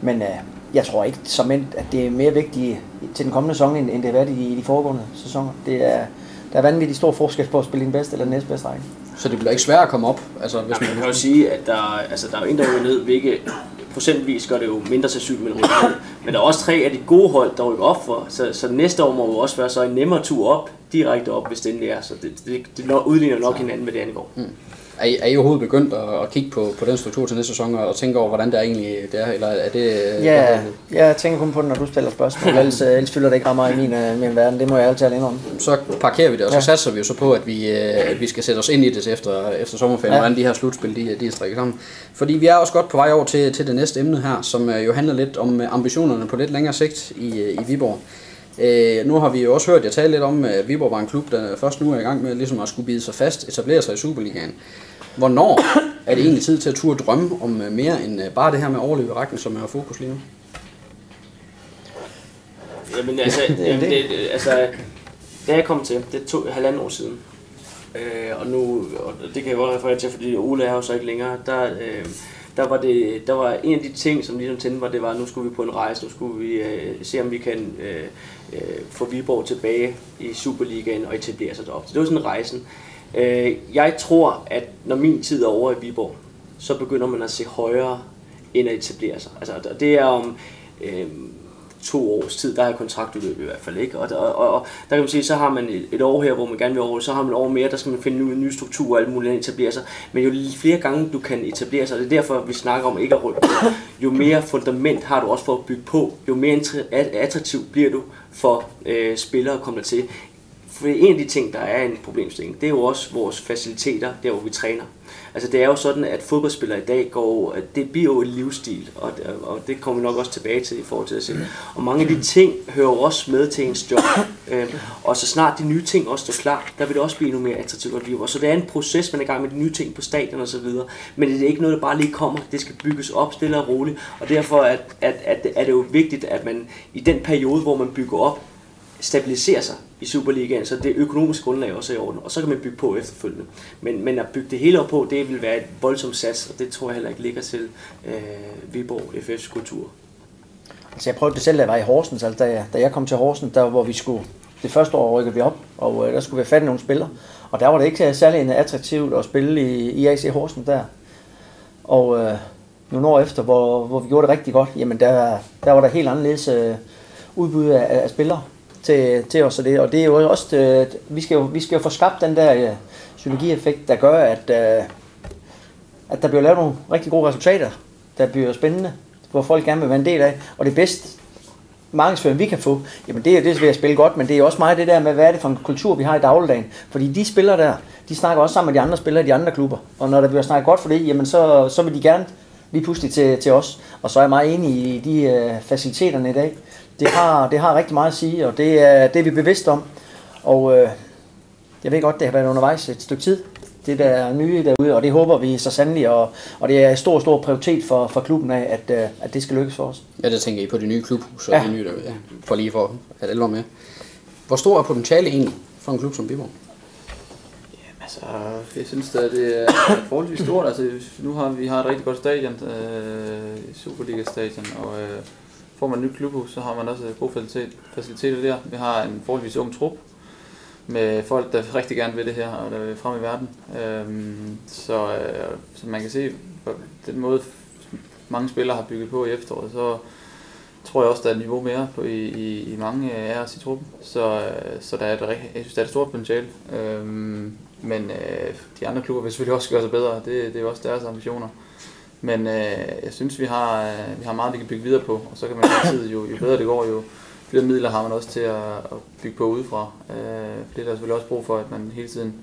Speaker 3: Men øh, jeg tror ikke som end, at det er mere vigtigt til den kommende sæson, end, end det har været i de, i de foregående sæsoner. Det er, der er vanvittig stor forskel på at spille i den bedste eller den næstbedste række.
Speaker 1: Så det bliver ikke svært at komme op? Altså, hvis
Speaker 4: Jamen,
Speaker 1: man...
Speaker 4: kan jo sige, at der, altså, der er jo en, der ned, hvilket procentvis gør det jo mindre sandsynligt, men rykker. Men der er også tre af de gode hold, der rykker op for, så, så næste år må jo også være så en nemmere tur op, direkte op, hvis det endelig er. Så det, det, det udligner nok hinanden, hvad det angår.
Speaker 1: Mm. Er I, er I overhovedet begyndt at, at kigge på, på den struktur til næste sæson og tænke over, hvordan det er egentlig det er? Eller er det...
Speaker 3: Ja, jeg tænker kun på det, når du stiller spørgsmål. (laughs) Ellers, øh, ellers fylder det ikke ret meget i min, øh, min verden. Det må jeg altid indrømme.
Speaker 1: så parkerer vi det, og så
Speaker 3: Ja.
Speaker 1: satser vi jo så på, at vi, øh, at vi skal sætte os ind i det efter, efter sommerferien,
Speaker 3: Ja.
Speaker 1: hvordan de her slutspil de, de er strikket sammen. Fordi vi er også godt på vej over til, til det næste emne her, som øh, jo handler lidt om øh, ambitionerne på lidt længere sigt i, øh, i Viborg. Øh, nu har vi jo også hørt jer tale lidt om, at Viborg var en klub, der først nu er i gang med ligesom at skulle bide sig fast, etablere sig i Superligaen. Hvornår er det egentlig tid til at turde drømme om øh, mere end øh, bare det her med at overleve i rækken, som er fokus lige nu?
Speaker 4: Jamen altså, jamen, det, det- altså da jeg kom til, det tog halvanden år siden, øh, og nu, og det kan jeg godt referere til, fordi Ole er jo så ikke længere, der, øh, der var, det, der var en af de ting, som ligesom tændte mig, det var, at nu skulle vi på en rejse, nu skulle vi øh, se, om vi kan øh, øh, få Viborg tilbage i Superligaen og etablere sig deroppe. Så det var sådan rejsen. Øh, jeg tror, at når min tid er over i Viborg, så begynder man at se højere end at etablere sig. Altså, det er om øh, to års tid, der er kontraktudløb i hvert fald. Ikke? Og, og, og, og der kan man sige, så har man et, et år her, hvor man gerne vil over, så har man et år mere, der skal man finde nye, nye strukturer og alt muligt andet etablere sig. Men jo flere gange du kan etablere sig, og det er derfor, vi snakker om ikke at rykke, jo mere fundament har du også for at bygge på, jo mere attraktiv bliver du for øh, spillere at komme til. For en af de ting, der er en problemstilling, det er jo også vores faciliteter, der hvor vi træner. Altså det er jo sådan, at fodboldspillere i dag går, at det bliver jo en livsstil, og, og det kommer vi nok også tilbage til i forhold til at se. Og mange af de ting hører jo også med til ens job. Øhm, og så snart de nye ting også står klar, der vil det også blive endnu mere attraktivt at blive. Og så det er en proces, man er i gang med de nye ting på stadion og så videre. Men det er ikke noget, der bare lige kommer. Det skal bygges op stille og roligt. Og derfor at, at, at, er det jo vigtigt, at man i den periode, hvor man bygger op, stabilisere sig i Superligaen, så det økonomiske grundlag også er i orden, og så kan man bygge på efterfølgende. Men, men at bygge det hele op på, det vil være et voldsomt sats, og det tror jeg heller ikke ligger til øh, Viborg FF's kultur.
Speaker 3: Altså jeg prøvede det selv, da jeg var i Horsens. Altså, da, jeg, da jeg kom til Horsens, der hvor vi skulle, det første år rykkede vi op, og øh, der skulle vi have fat i nogle spillere. Og der var det ikke særlig attraktivt at spille i, i AC Horsens der. Og øh, nogle år efter, hvor, hvor vi gjorde det rigtig godt, jamen der, der var der helt anderledes øh, udbud af, af spillere til, til os. Og det, og det er jo også, det, vi, skal jo, vi skal jo få skabt den der øh, synergieffekt, der gør, at, øh, at der bliver lavet nogle rigtig gode resultater, der bliver spændende, hvor folk gerne vil være en del af. Og det bedste markedsføring, vi kan få, jamen det er det ved at spille godt, men det er også meget det der med, hvad er det for en kultur, vi har i dagligdagen. Fordi de spillere der, de snakker også sammen med de andre spillere i de andre klubber. Og når der bliver snakket godt for det, jamen så, så vil de gerne lige pludselig til, til os. Og så er jeg meget enig i de øh, faciliteterne i dag. Det har, det har rigtig meget at sige, og det er, det er vi bevidste om. Og øh, jeg ved godt, det har været undervejs et stykke tid, det der er nye derude, og det håber vi så sandelig, og, og det er en stor, stor prioritet for, for klubben af, at, øh, at det skal lykkes for os.
Speaker 1: Ja, det tænker I på de nye klubhus og
Speaker 3: Ja.
Speaker 1: de nye derude, ja. For lige for at alle var med. Hvor stor er potentiale egentlig for en klub som Viborg?
Speaker 2: Altså, jeg synes at det er forholdsvis stort. Altså, nu har vi har et rigtig godt stadion, øh, Superliga-stadion, og øh, får man et nyt klubhus, så har man også gode facilitet, faciliteter der. Vi har en forholdsvis ung trup med folk, der rigtig gerne vil det her, og der vil frem i verden. Øhm, så, øh, så man kan se, på den måde mange spillere har bygget på i efteråret, så tror jeg også, der er et niveau mere på i, i, i mange af os i truppen. Så, øh, så der er et, jeg synes, der er et stort potentiale. Øhm, men øh, de andre klubber vil selvfølgelig også gøre sig bedre. Det, det er jo også deres ambitioner. Men øh, jeg synes, vi har, øh, vi har meget, vi kan bygge videre på. Og så kan man altid, jo, jo bedre det går, jo flere midler har man også til at, at bygge på udefra. Øh, for det er der selvfølgelig også brug for, at man hele tiden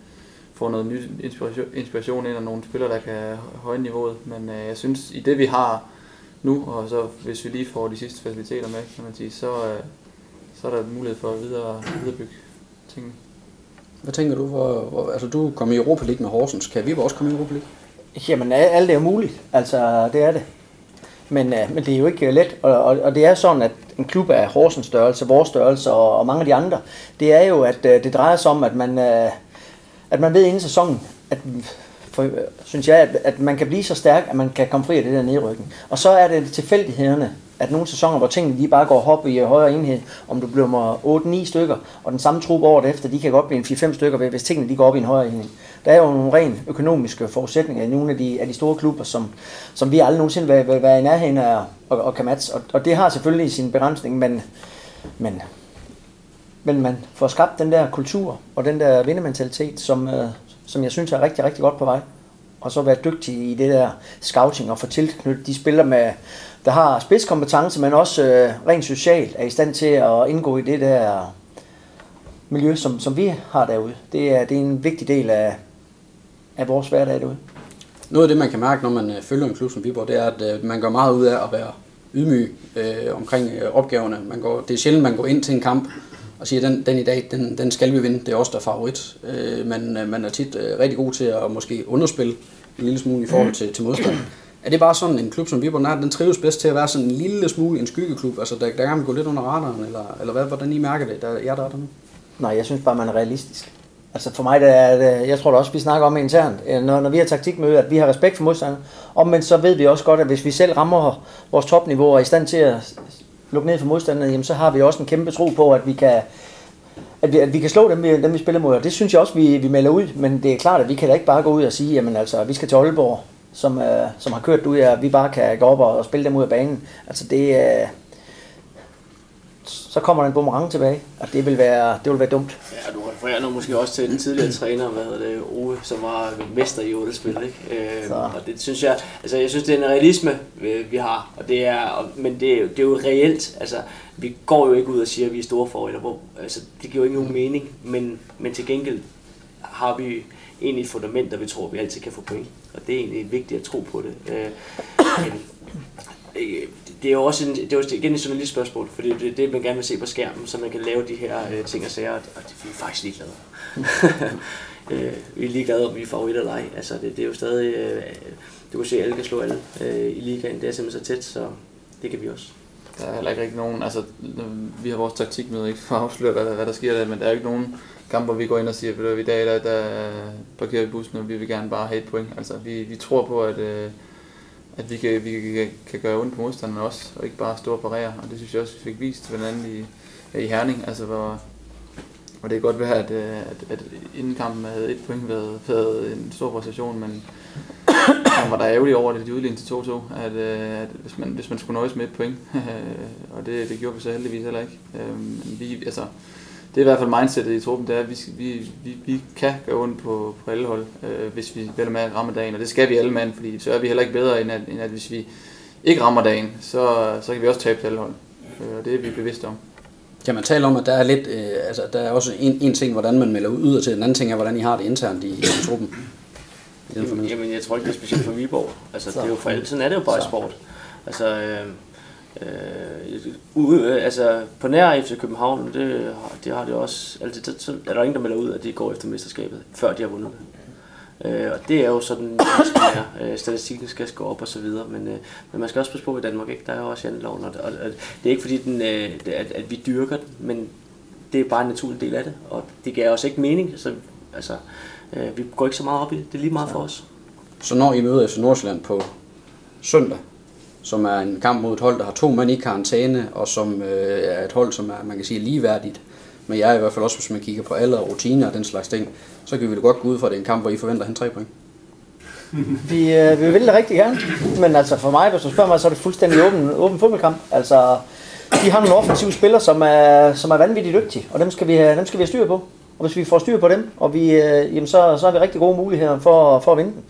Speaker 2: får noget ny inspiration, inspiration ind og nogle spillere, der kan højne niveauet. Men øh, jeg synes, i det vi har nu, og så hvis vi lige får de sidste faciliteter med, kan man sige, så, øh, så er der mulighed for at videre, viderebygge tingene.
Speaker 1: Hvad tænker du? Hvor, hvor, altså, du kom i Europa League med Horsens. Kan vi også komme i Europa League?
Speaker 3: Jamen, alt er muligt. Altså, det er det. Men, øh, men det er jo ikke øh, let, og, og, og det er sådan, at en klub af Horsens størrelse, vores størrelse og, og mange af de andre, det er jo, at øh, det drejer sig om, at man, øh, at man ved inden sæsonen, at, for, øh, synes jeg, at, at man kan blive så stærk, at man kan komme fri af det der nedrykning. Og så er det tilfældighederne, at nogle sæsoner, hvor tingene de bare går hop i højere enhed, om du bliver 8-9 stykker, og den samme trup året efter, de kan godt blive en 4-5 stykker, hvis tingene de går op i en højere enhed. Der er jo nogle ren økonomiske forudsætninger i nogle af de, af de store klubber, som, som vi aldrig nogensinde vil, vil være i nærheden af og, og kan matche. Og, og det har selvfølgelig sin begrænsning, men, men, men man får skabt den der kultur og den der vindementalitet, som, øh, som jeg synes er rigtig, rigtig godt på vej. Og så være dygtig i det der scouting og få tilknyttet de spiller med, der har spidskompetence, men også øh, rent socialt er i stand til at indgå i det der miljø, som, som vi har derude. Det er, det er en vigtig del af, af vores hverdag derude.
Speaker 1: Noget af det, man kan mærke, når man øh, følger en klub som Viborg, det er, at øh, man går meget ud af at være ydmyg øh, omkring øh, opgaverne. Man går, det er sjældent, man går ind til en kamp og siger, den, den i dag, den, den skal vi vinde, det er også der er favorit. Øh, man, man er tit øh, rigtig god til at måske underspille en lille smule i forhold til, til modstand. Er det bare sådan en klub som Viborg Nær, den trives bedst til at være sådan en lille smule en skyggeklub, altså der, der gerne vil gå lidt under radaren, eller, eller hvad, hvordan I mærker det, der, jeg der er der nu?
Speaker 3: Nej, jeg synes bare, man er realistisk. Altså for mig, det er, det, jeg tror da også, vi snakker om internt, øh, når, når vi har taktikmøde, at vi har respekt for modstanderne. og men så ved vi også godt, at hvis vi selv rammer vores topniveau og er i stand til at lukke ned for modstanderne, jamen så har vi også en kæmpe tro på, at vi kan, at vi, at vi kan slå dem, dem, vi spiller mod. Og det synes jeg også, vi, vi melder ud. Men det er klart, at vi kan da ikke bare gå ud og sige, jamen altså, vi skal til Aalborg, som, øh, som har kørt ud, at vi bare kan gå op og, og spille dem ud af banen. Altså det, øh, så kommer der en boomerang tilbage, og det vil være, det vil være dumt.
Speaker 4: Ja, du refererer nu måske også til den tidligere træner, hvad hedder det, Ove, som var mester i ottespil, ikke? Øhm, og det synes jeg, altså jeg synes, det er en realisme, vi har, og det er, men det er, det er jo reelt, altså vi går jo ikke ud og siger, at vi er store favoritter, hvor, altså det giver jo ikke nogen mening, men, men til gengæld har vi egentlig et fundament, der vi tror, vi altid kan få point, og det er egentlig vigtigt at tro på det. Øh, men, øh, det er jo også en, det er jo igen et journalistspørgsmål, for det er det, man gerne vil se på skærmen, så man kan lave de her øh, ting og sager, og det er vi faktisk ligeglade. (laughs) øh, vi er ligeglade, om vi er favoritter eller ej. Altså, det, det er jo stadig, øh, du kan se, at alle kan slå alle øh, i ligaen. Det er simpelthen så tæt, så det kan vi også.
Speaker 2: Der er heller ikke rigtig nogen, altså vi har vores taktik med, ikke for at afsløre, hvad, hvad der sker der, men der er ikke nogen kampe, hvor vi går ind og siger, at i dag der, der parkerer vi bussen, og vi vil gerne bare have et point. Altså vi, vi tror på, at øh, at vi kan, vi kan, kan gøre ondt på modstanderne også, og ikke bare stå og parere. Og det synes jeg også, vi fik vist blandt andet i, i Herning, altså hvor, hvor det kan godt være, at, øh, at, at inden kampen havde et point været, været en stor præstation, men (coughs) man var der ærgerlig over det, de udlignede til 2-2, at, øh, at hvis, man, hvis man skulle nøjes med et point, (laughs) og det, det gjorde vi så heldigvis heller ikke. Øhm, men vi, altså, det er i hvert fald mindsetet i truppen, det er, at vi, vi, vi, vi kan gøre ondt på, på alle hold, øh, hvis vi vælger med at ramme dagen, og det skal vi alle mand, fordi så er vi heller ikke bedre, end at, end at hvis vi ikke rammer dagen, så, så kan vi også tabe til alle hold. Øh, og det er vi bevidste om.
Speaker 1: Kan man tale om, at der er lidt, øh, altså der er også en, en ting, hvordan man melder ud og til, den anden ting er, hvordan I har det internt i, i truppen?
Speaker 4: Jamen, jeg tror ikke, det er specielt for Viborg. Altså, det er jo for alle. Sådan er det jo bare i sport. Altså, øh, Øh, altså på nær FC København, det, det har det også altid, så er der ingen, der melder ud, at de går efter mesterskabet, før de har vundet det. Øh, og det er jo sådan, at øh, statistikken skal gå op og så videre, men, øh, men man skal også passe på i Danmark, ikke? der er jo også janteloven, og, og, og det er ikke fordi, den, øh, at, at vi dyrker den, men det er bare en naturlig del af det, og det giver også ikke mening, så altså, øh, vi går ikke så meget op i det, det er lige meget for os.
Speaker 1: Så når I møder FC Nordsjælland på søndag, som er en kamp mod et hold, der har to mand i karantæne, og som øh, er et hold, som er, man kan sige, ligeværdigt. Men jeg er i hvert fald også, hvis man kigger på alle rutiner og den slags ting, så kan vi da godt gå ud fra, at det er en kamp, hvor I forventer at hente tre point. (laughs)
Speaker 3: vi, øh, vi vil det rigtig gerne, men altså for mig, hvis du spørger mig, så er det fuldstændig åben, åben fodboldkamp. Altså, de har nogle offensive spillere, som er, som er vanvittigt dygtige, og dem skal, vi have, dem skal vi have styr på. Og hvis vi får styr på dem, og vi, øh, jamen så, så har vi rigtig gode muligheder for, for at vinde dem.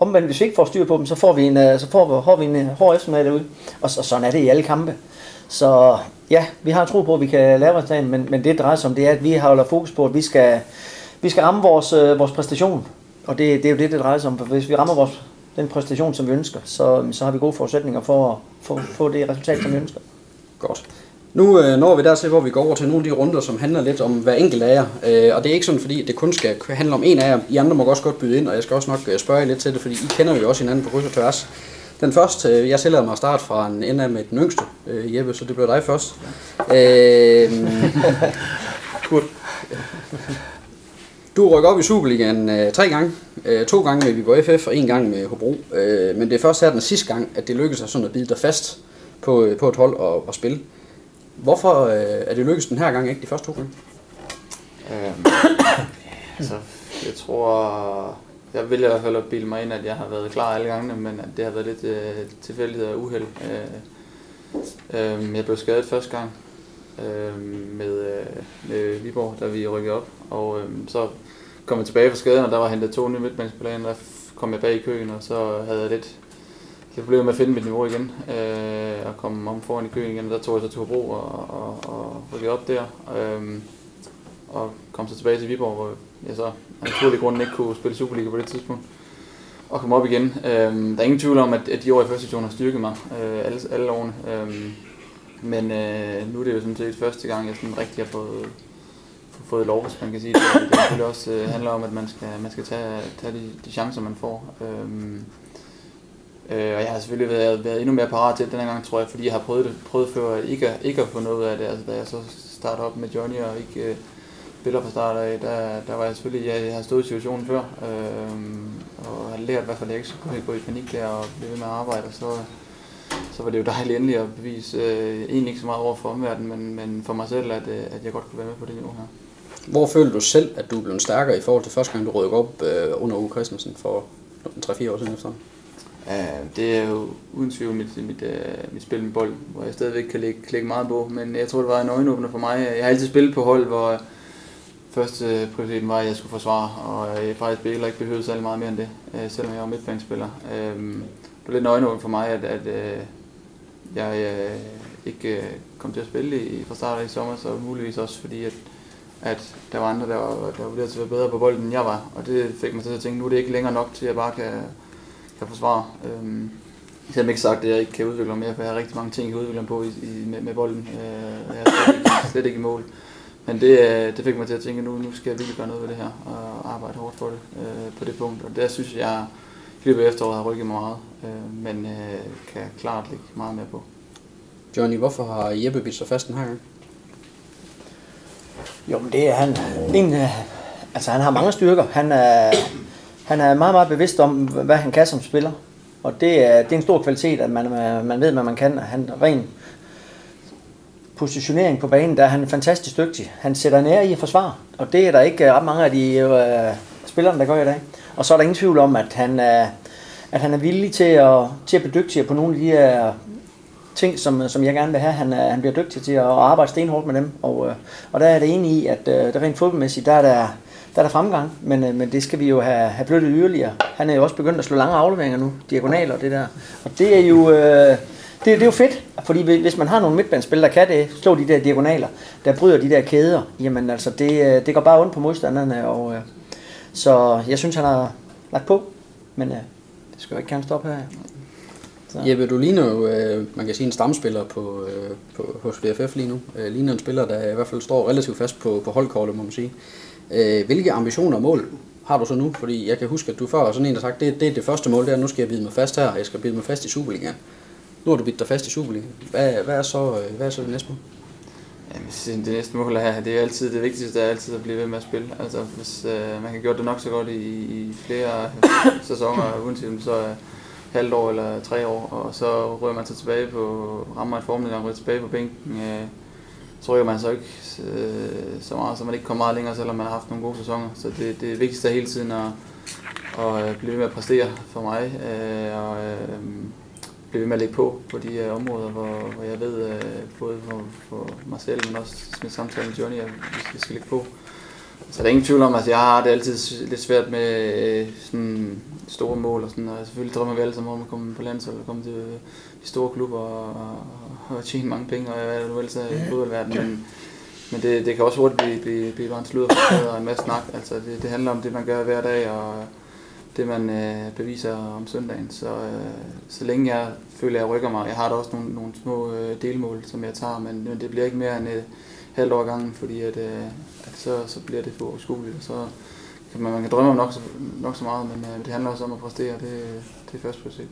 Speaker 3: Omvendt, hvis vi ikke får styr på dem, så får vi en, øh, så får, har vi en øh, hård eftermiddag derude. Og, og sådan er det i alle kampe. Så ja, vi har tro på, at vi kan lave resultaten, men, men det drejer sig om, det er, at vi holder fokus på, at vi skal, vi skal ramme vores, øh, vores præstation. Og det, det er jo det, det drejer sig om. For hvis vi rammer vores, den præstation, som vi ønsker, så, så har vi gode forudsætninger for at få det resultat, som vi ønsker.
Speaker 1: Godt. Nu øh, når vi der til, hvor vi går over til nogle af de runder, som handler lidt om hver enkelt af jer. Øh, og det er ikke sådan, fordi det kun skal handle om en af jer. I andre må også godt byde ind, og jeg skal også nok øh, spørge jer lidt til det, fordi I kender jo også hinanden på kryds og tværs. Den første, øh, jeg tillader mig at starte fra en ende af med den yngste, øh, Jeppe, så det bliver dig først. Øh, (laughs) Kurt. Du rykker op i Superligaen øh, tre gange. Øh, to gange med Viborg FF og en gang med Hobro. Øh, men det er først her den sidste gang, at det lykkedes sig sådan at bide dig fast på, øh, på et hold og, og spille. Hvorfor øh, er det lykkedes den her gang, ikke de første to gange?
Speaker 2: Øhm, altså, jeg tror, jeg vil i hvert fald at bilde mig ind, at jeg har været klar alle gangene, men at det har været lidt øh, tilfældighed og uheld. Øh, øh, jeg blev skadet første gang øh, med, øh, med Viborg, da vi rykkede op, og øh, så kom jeg tilbage fra skaden, og der var hentet to nye midtbanespillere der kom jeg bag i køen, og så havde jeg lidt jeg problemer med at finde mit niveau igen, øh, og komme om foran i køen igen. Der tog jeg så til Hobro og, og, og rykkede op der. Øh, og kom så tilbage til Viborg, hvor jeg så af naturlig grund ikke kunne spille Superliga på det tidspunkt. Og kom op igen. Øh, der er ingen tvivl om, at, at de år i første division har styrket mig øh, alle, alle årene. Øh, men øh, nu er det jo sådan set første gang, jeg sådan rigtig har fået, fået lov, hvis man kan sige det. Det selvfølgelig også øh, handler om, at man skal, man skal tage, tage de, de chancer, man får. Øh, øh, og jeg har selvfølgelig været, været endnu mere parat til det den gang, tror jeg, fordi jeg har prøvet det prøvet før ikke, ikke at få noget af det. Altså, da jeg så startede op med Johnny og ikke... Øh, spiller fra start af, der, der var jeg selvfølgelig, jeg, jeg har stået i situationen før, øh, og har lært i hvert fald, at jeg ikke skulle gå i panik der og blive ved med at arbejde, og så, så var det jo dejligt endelig at bevise, øh, egentlig ikke så meget over for omverdenen, men, men for mig selv, at, øh, at jeg godt kunne være med på det niveau her.
Speaker 1: Hvor følte du selv, at du blev stærkere i forhold til første gang, du rød op øh, under Uge Christensen for 3-4 år siden efter?
Speaker 2: Uh, det er jo uden tvivl mit, mit, uh, mit spil med bold, hvor jeg stadigvæk kan lægge, lægge meget på, men jeg tror, det var en øjenåbner for mig. Jeg har altid spillet på hold, hvor Første øh, prioriteten var, at jeg skulle forsvare, og øh, jeg faktisk heller ikke behøvede særlig meget mere end det, uh, selvom jeg var midtbanespiller. Uh, det var lidt nøgenåbent for mig, at, at uh, jeg uh, ikke kom til at spille i, fra start i sommer, så muligvis også fordi, at, at der var andre, der var, der var vurderet til at være bedre på bolden, end jeg var. Og det fik mig til at tænke, nu er det ikke længere nok til, at jeg bare kan, kan forsvare. Øhm, jeg har ikke sagt, at jeg ikke kan udvikle mig mere, for jeg har rigtig mange ting, jeg kan udvikle mig på i, i, med, med bolden. jeg er slet ikke, (coughs) slet ikke i mål. Men det, øh, det fik mig til at tænke, at nu, nu skal jeg virkelig gøre noget ved det her, og arbejde hårdt for det øh, på det punkt. Og der synes jeg, at løbet af efteråret har rykket mig meget, øh, men øh, kan klart lægge meget mere på.
Speaker 1: Johnny, hvorfor har Jeppe bidt sig fast den her gang?
Speaker 3: Jo, men det er han. En, øh, altså, han har mange styrker. Han er, han er meget, meget bevidst om, hvad han kan som spiller. Og det er, det er en stor kvalitet, at man, øh, man ved, hvad man kan. Han ren positionering på banen, der er han fantastisk dygtig. Han sætter nær i at forsvare, og det er der ikke øh, ret mange af de øh, spillere, der gør i dag. Og så er der ingen tvivl om, at han er, at han er villig til at, til at blive dygtig på nogle af de her ting, som, som jeg gerne vil have. Han, er, han bliver dygtig til at arbejde stenhårdt med dem, og, øh, og der er det enig i, at øh, der rent fodboldmæssigt, der er der, der er der fremgang, men, øh, men det skal vi jo have, have flyttet yderligere. Han er jo også begyndt at slå lange afleveringer nu, diagonaler og det der. Og det er jo... Øh, det, det er jo fedt, fordi hvis man har nogle midtbanespillere, der kan det, slå de der diagonaler, der bryder de der kæder, jamen altså, det, øh, det går bare ondt på modstanderne, og øh, så jeg synes, han har lagt på, men øh, det skal jo ikke kan stoppe her.
Speaker 1: Så. Jeppe, du ligner jo, øh, man kan sige, en stamspiller på, øh, på, hos VFF lige nu. Øh, ligner en spiller, der i hvert fald står relativt fast på, på holdkortet, må man sige. Øh, hvilke ambitioner og mål har du så nu? Fordi jeg kan huske, at du før var sådan en, der sagt, det, det er det første mål, det er, nu skal jeg bide mig fast her, jeg skal bide mig fast i Superligaen. Nu har du bidt dig fast i Superligaen. Hvad, hvad, er så, øh, hvad er så det næste mål?
Speaker 2: Jamen, det næste mål er, det er altid det vigtigste, det er altid at blive ved med at spille. Altså, hvis øh, man kan gøre det nok så godt i, i flere (coughs) sæsoner, uanset så er halvt år eller tre år, og så rører man sig tilbage på, rammer et formel, og rører tilbage på bænken, øh, rykker man så ikke øh, så meget, så man ikke kommer meget længere, selvom man har haft nogle gode sæsoner. Så det, det vigtigste er hele tiden at, at øh, blive ved med at præstere for mig, øh, og øh, blive ved med at lægge på på de øh, områder, hvor, hvor jeg ved, øh, både for, for mig selv, men også med samtalen med Johnny, at vi skal lægge på. Så der er ingen tvivl om, at jeg har det altid lidt svært med uh, sådan store mål og sådan, og selvfølgelig drømmer vi alle sammen om at komme på landshold og komme til de store klubber og, og, og tjene mange penge, og hvad nu ellers er i fodboldverdenen, men, men det, det kan også hurtigt blive, blive, blive bare en sludder og en masse snak. Altså det, det handler om det, man gør hver dag, og det, man øh, beviser om søndagen. Så, øh, så længe jeg føler, at jeg rykker mig, jeg har da også nogle, nogle små øh, delmål, som jeg tager, men, men det bliver ikke mere end et halvt år gangen, fordi at, øh, at så, så bliver det for overskueligt, og så kan man, man kan drømme om nok så, nok så meget, men øh, det handler også om at præstere, det, det er først på sig.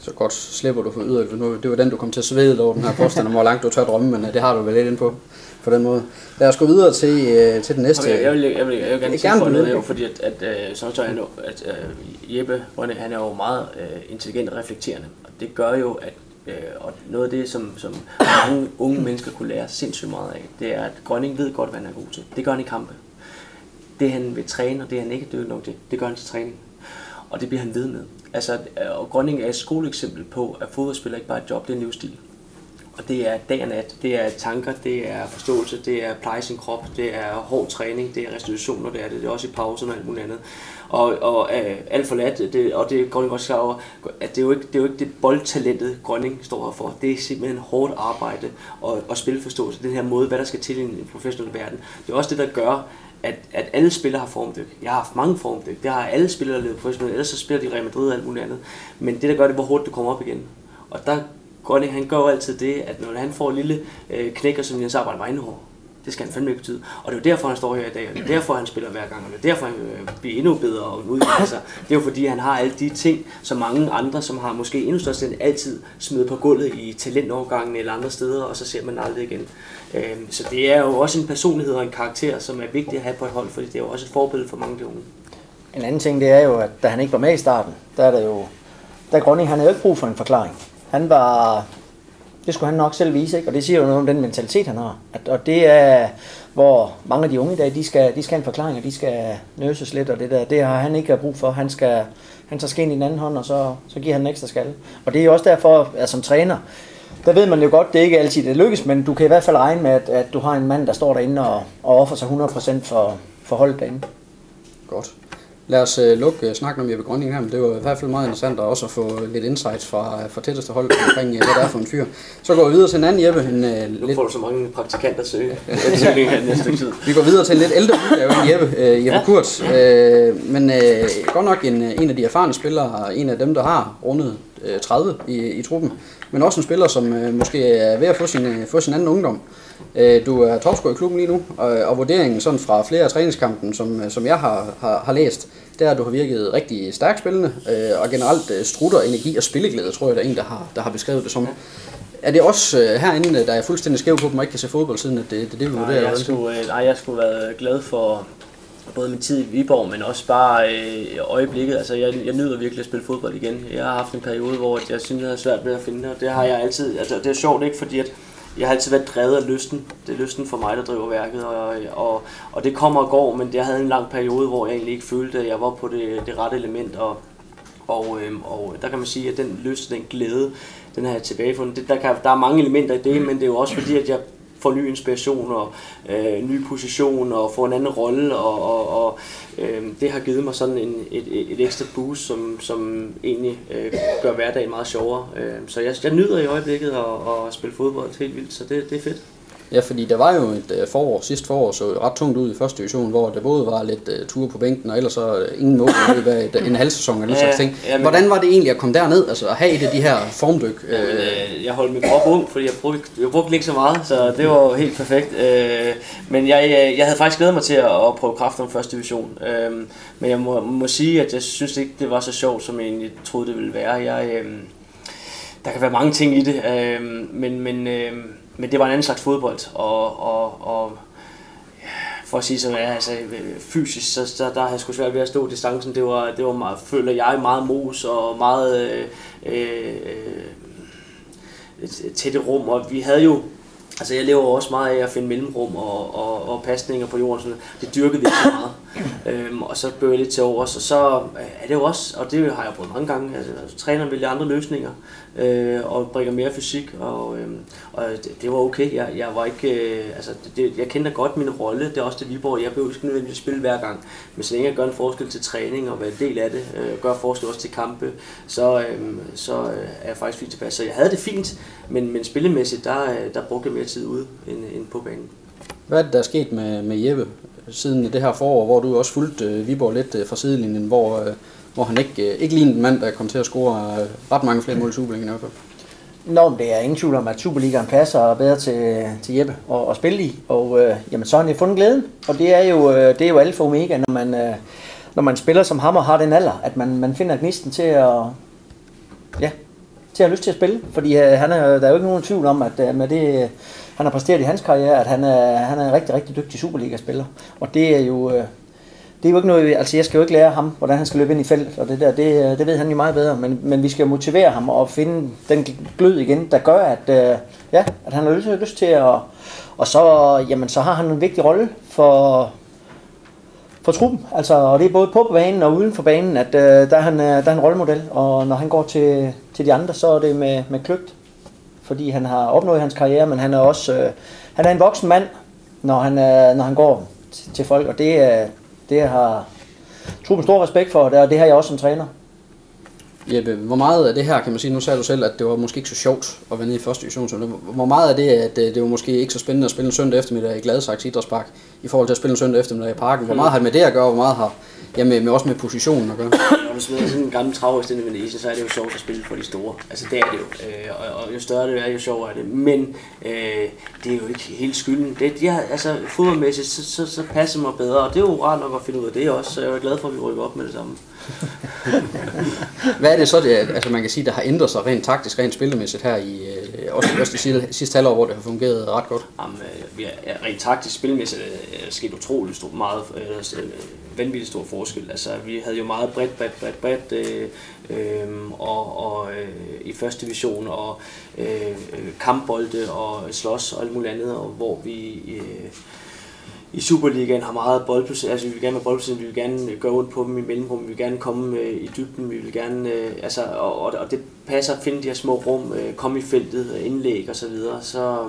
Speaker 1: Så godt slipper du for yderligere. Det var den, du kom til at svede over, den her påstand om, hvor langt du tør drømme, men øh, det har du vel lidt ind på på den måde. Lad os gå videre til, øh, til den næste.
Speaker 4: Okay, jeg, vil, jeg, vil, jeg vil gerne tilføje noget, jo, fordi at, at, øh, så er at, at uh, Jeppe Rønne, han er jo meget uh, intelligent og reflekterende. Og det gør jo, at Øh, og noget af det, som, som mange unge mennesker kunne lære sindssygt meget af, det er, at Grønning ved godt, hvad han er god til. Det gør han i kampe. Det han vil træne, og det han ikke er dygtig nok til, det gør han til træning. Og det bliver han ved med. Altså, øh, og Grønning er et skoleeksempel på, at fodboldspiller ikke bare er et job, det er en livsstil. Og det er dag og nat, det er tanker, det er forståelse, det er pleje sin krop, det er hård træning, det er restitution, og det er det, det er også i pausen og alt muligt andet. Og, og er alt for lat, det, og det er Grønning også klar over, at det er, jo ikke, det er jo ikke det boldtalentet, Grønning står her for. Det er simpelthen hårdt arbejde og, og spilforståelse. Den her måde, hvad der skal til i en professionel verden. Det er også det, der gør, at, at alle spillere har formdyk. Jeg har haft mange formdyk. Det har alle spillere levet professionelt. Ellers så spiller de i Real Madrid og alt muligt andet. Men det, der gør det, hvor hurtigt du kommer op igen. Og der Grønning, han gør jo altid det, at når han får en lille øh, knækker, som Jens Arbejde arbejder indehår, det skal han fandme ikke betyde. Og det er jo derfor, han står her i dag, og det er derfor, han spiller hver gang, og det er derfor, han øh, bliver endnu bedre og udvikler sig. Det er jo fordi, han har alle de ting, som mange andre, som har måske endnu større end altid smidt på gulvet i talentovergangen eller andre steder, og så ser man aldrig igen. Øhm, så det er jo også en personlighed og en karakter, som er vigtig at have på et hold, fordi det er jo også et forbillede for mange af de unge.
Speaker 3: En anden ting, det er jo, at da han ikke var med i starten, der er der jo, der Grønning, han havde jo ikke brug for en forklaring. Han var, det skulle han nok selv vise, ikke? og det siger jo noget om den mentalitet, han har. At, og det er, hvor mange af de unge i dag, de skal, de skal have en forklaring, og de skal nøses lidt, og det der, det har han ikke brug for. Han skal, han tager skeen i den anden hånd, og så, så giver han en ekstra skalle. Og det er jo også derfor, at som træner, der ved man jo godt, det er ikke altid det lykkes, men du kan i hvert fald regne med, at, at du har en mand, der står derinde og, og offer sig 100% for, for holdet derinde.
Speaker 1: Godt. Lad os uh, lukke uh, snakken om Jeppe Grønning her, men det var i hvert fald meget interessant at også at få lidt insights fra, fra tætteste hold omkring, hvad det er for en fyr. Så går vi videre til en anden Jeppe. En, uh,
Speaker 4: Nu
Speaker 1: lidt,
Speaker 4: får du så mange praktikanter søge. (laughs) næste tid.
Speaker 1: vi går videre til en lidt ældre udgave end Jeppe, uh, Jeppe ja. Kurt. Uh, men uh, godt nok en, en af de erfarne spillere, en af dem, der har rundet uh, 30 i, i truppen, men også en spiller, som uh, måske er ved at få sin, uh, få sin anden ungdom. Øh, Du er topscorer i klubben lige nu, og, og vurderingen sådan fra flere af træningskampen, som, som jeg har, har, har læst, det er, at du har virket rigtig stærkt spillende, øh, og generelt øh, strutter, energi og spilleglæde, tror jeg, der er en, der har, der har beskrevet det som. Er det også øh, herinde, der er fuldstændig skæv på, at man ikke kan se fodbold, siden at det, det det, vi
Speaker 4: Nej,
Speaker 1: vurderer?
Speaker 4: jeg
Speaker 1: vel?
Speaker 4: skulle, øh, nej, jeg skulle være glad for både min tid i Viborg, men også bare øh, øjeblikket. Altså, jeg, jeg nyder virkelig at spille fodbold igen. Jeg har haft en periode, hvor jeg synes, det er svært ved at finde det, og det har jeg altid. Altså, det er sjovt ikke, fordi at jeg har altid været drevet af lysten. Det er lysten for mig, der driver værket, og, og, og det kommer og går, men jeg havde en lang periode, hvor jeg egentlig ikke følte, at jeg var på det, det rette element, og, og, øhm, og der kan man sige, at den lyst, den glæde, den har jeg tilbagefundet. Det, der, kan, der er mange elementer i det, men det er jo også fordi, at jeg får ny inspiration og øh, ny position og får en anden rolle, og, og, og øh, det har givet mig sådan en, et, et, et ekstra boost, som, som egentlig øh, gør hverdagen meget sjovere. Øh, så jeg, jeg nyder i øjeblikket at, at spille fodbold helt vildt, så det, det er fedt.
Speaker 1: Ja, fordi der var jo et øh, forår, sidste forår, så ret tungt ud i første division, hvor der både var lidt uh, ture på bænken, og ellers så uh, ingen mål i løbet af en halv sæson eller
Speaker 4: Ja,
Speaker 1: sådan ting.
Speaker 4: ja, men-
Speaker 1: Hvordan var det egentlig at komme derned, altså at have et af de her formdyk?
Speaker 4: Jamen,
Speaker 1: Øh,
Speaker 4: øh, jeg holdt min krop ung, fordi jeg brugte, jeg brugte den ikke så meget, så det var jo helt perfekt. Øh, men jeg, jeg, jeg havde faktisk glædet mig til at, at prøve kræfter om første division. Øh, men jeg må, må sige, at jeg synes ikke, det var så sjovt, som jeg egentlig troede, det ville være. Jeg, øh, der kan være mange ting i det, øh, men, men, øh, men det var en anden slags fodbold, og, og, og for at sige som er, altså øh, fysisk, så, så der har jeg sgu svært ved at stå distancen. Det var, det var meget, føler jeg, meget mos og meget øh, øh, tætte rum, og vi havde jo Altså jeg lever også meget af at finde mellemrum og, og, og pasninger på jorden. Sådan. Det dyrkede vi ikke så meget øhm, og så bøger jeg lidt til overs. Og så øh, er det jo også, og det har jeg prøvet mange gange, altså, altså træneren vælger andre løsninger øh, og bringer mere fysik. Og, øh, og det, det, var okay. Jeg, jeg var ikke, øh, altså, det, jeg kendte godt min rolle. Det er også det Viborg. Jeg behøver ikke nødvendigvis spille hver gang. Men så længe jeg gør en forskel til træning og være en del af det, øh, gør forskel også til kampe, så, øh, så øh, er jeg faktisk fint tilpas. Så jeg havde det fint, men, men spillemæssigt, der, øh, der brugte jeg mere tid ude end, end på banen.
Speaker 1: Hvad er det, der er sket med, med Jeppe siden det her forår, hvor du også fulgte øh, Viborg lidt øh, fra sidelinjen, hvor, øh, hvor han ikke, øh, ikke lignede en mand, der kom til at score øh, ret mange flere mål i Superligaen i hvert fald?
Speaker 3: Nå, men det er ingen tvivl om, at Superligaen passer bedre til, til Jeppe at, at spille i. Og øh, jamen, så har han jo fundet glæden. Og det er jo, øh, det er jo alfa og omega, når man, øh, når man spiller som ham og har den alder. At man, man finder gnisten til at, ja, til at have lyst til at spille. Fordi øh, han er, der er jo ikke nogen tvivl om, at øh, med det, øh, han har præsteret i hans karriere, at han er, han er en rigtig, rigtig dygtig Superliga-spiller. Og det er jo... Øh, det er jo ikke noget, altså jeg skal jo ikke lære ham, hvordan han skal løbe ind i feltet, og det der, det, øh, det ved han jo meget bedre, men, men vi skal motivere ham og finde den glød igen, der gør, at, øh, ja, at han har lyst, lyst til at, og så, jamen, så har han en vigtig rolle for, for truppen, altså, og det er både på banen og uden for banen, at øh, der, er han, øh, der er en rollemodel, og når han går til, til de andre, så er det med, med kløgt, fordi han har opnået hans karriere, men han er også, øh, han er en voksen mand, når han, øh, når han går til, folk, og det, øh, det har truppen stor respekt for, og det har jeg også som træner.
Speaker 1: Jeppe, hvor meget af det her, kan man sige, nu sagde du selv, at det var måske ikke så sjovt at være nede i første division, så hvor meget af det, at øh, det var måske ikke så spændende at spille en søndag eftermiddag i Gladsaxe Idrætspark, i forhold til at spille en søndag eftermiddag i parken, hvor meget har det med det at gøre, hvor meget har ja, med, med også med positionen at gøre?
Speaker 4: Når du smider sådan en gammel travhest ind i Venezia, så er det jo sjovt at spille for de store. Altså det er det jo. Øh, og, og, jo større det er, jo sjovere er det. Men øh, det er jo ikke helt skylden. Det, de har, altså fodboldmæssigt, så, så, så passer mig bedre, og det er jo rart nok at finde ud af det også, så jeg er glad for, at vi rykker op med det samme. (laughs)
Speaker 1: Hvad er det så, det, altså man kan sige, der har ændret sig rent taktisk, rent spillemæssigt her i øh, også, også de sidste, sidste halvår, hvor det har fungeret ret godt?
Speaker 4: Jamen, øh, er, rent taktisk spillemæssigt er sket utroligt meget, øh, vanvittigt stor forskel. Altså, vi havde jo meget bredt, bredt, bredt, bredt, øh, øh, og, og øh, i første division, og øh, øh kampbolde og slås og alt muligt andet, og hvor vi... Øh, i Superligaen har meget boldposition, altså vi vil gerne have boldposition, vi vil gerne gøre ondt på dem i mellemrum, vi vil gerne komme øh, i dybden, vi vil gerne, øh, altså, og, og, og det passer at finde de her små rum, øh, komme i feltet, indlæg og så videre, så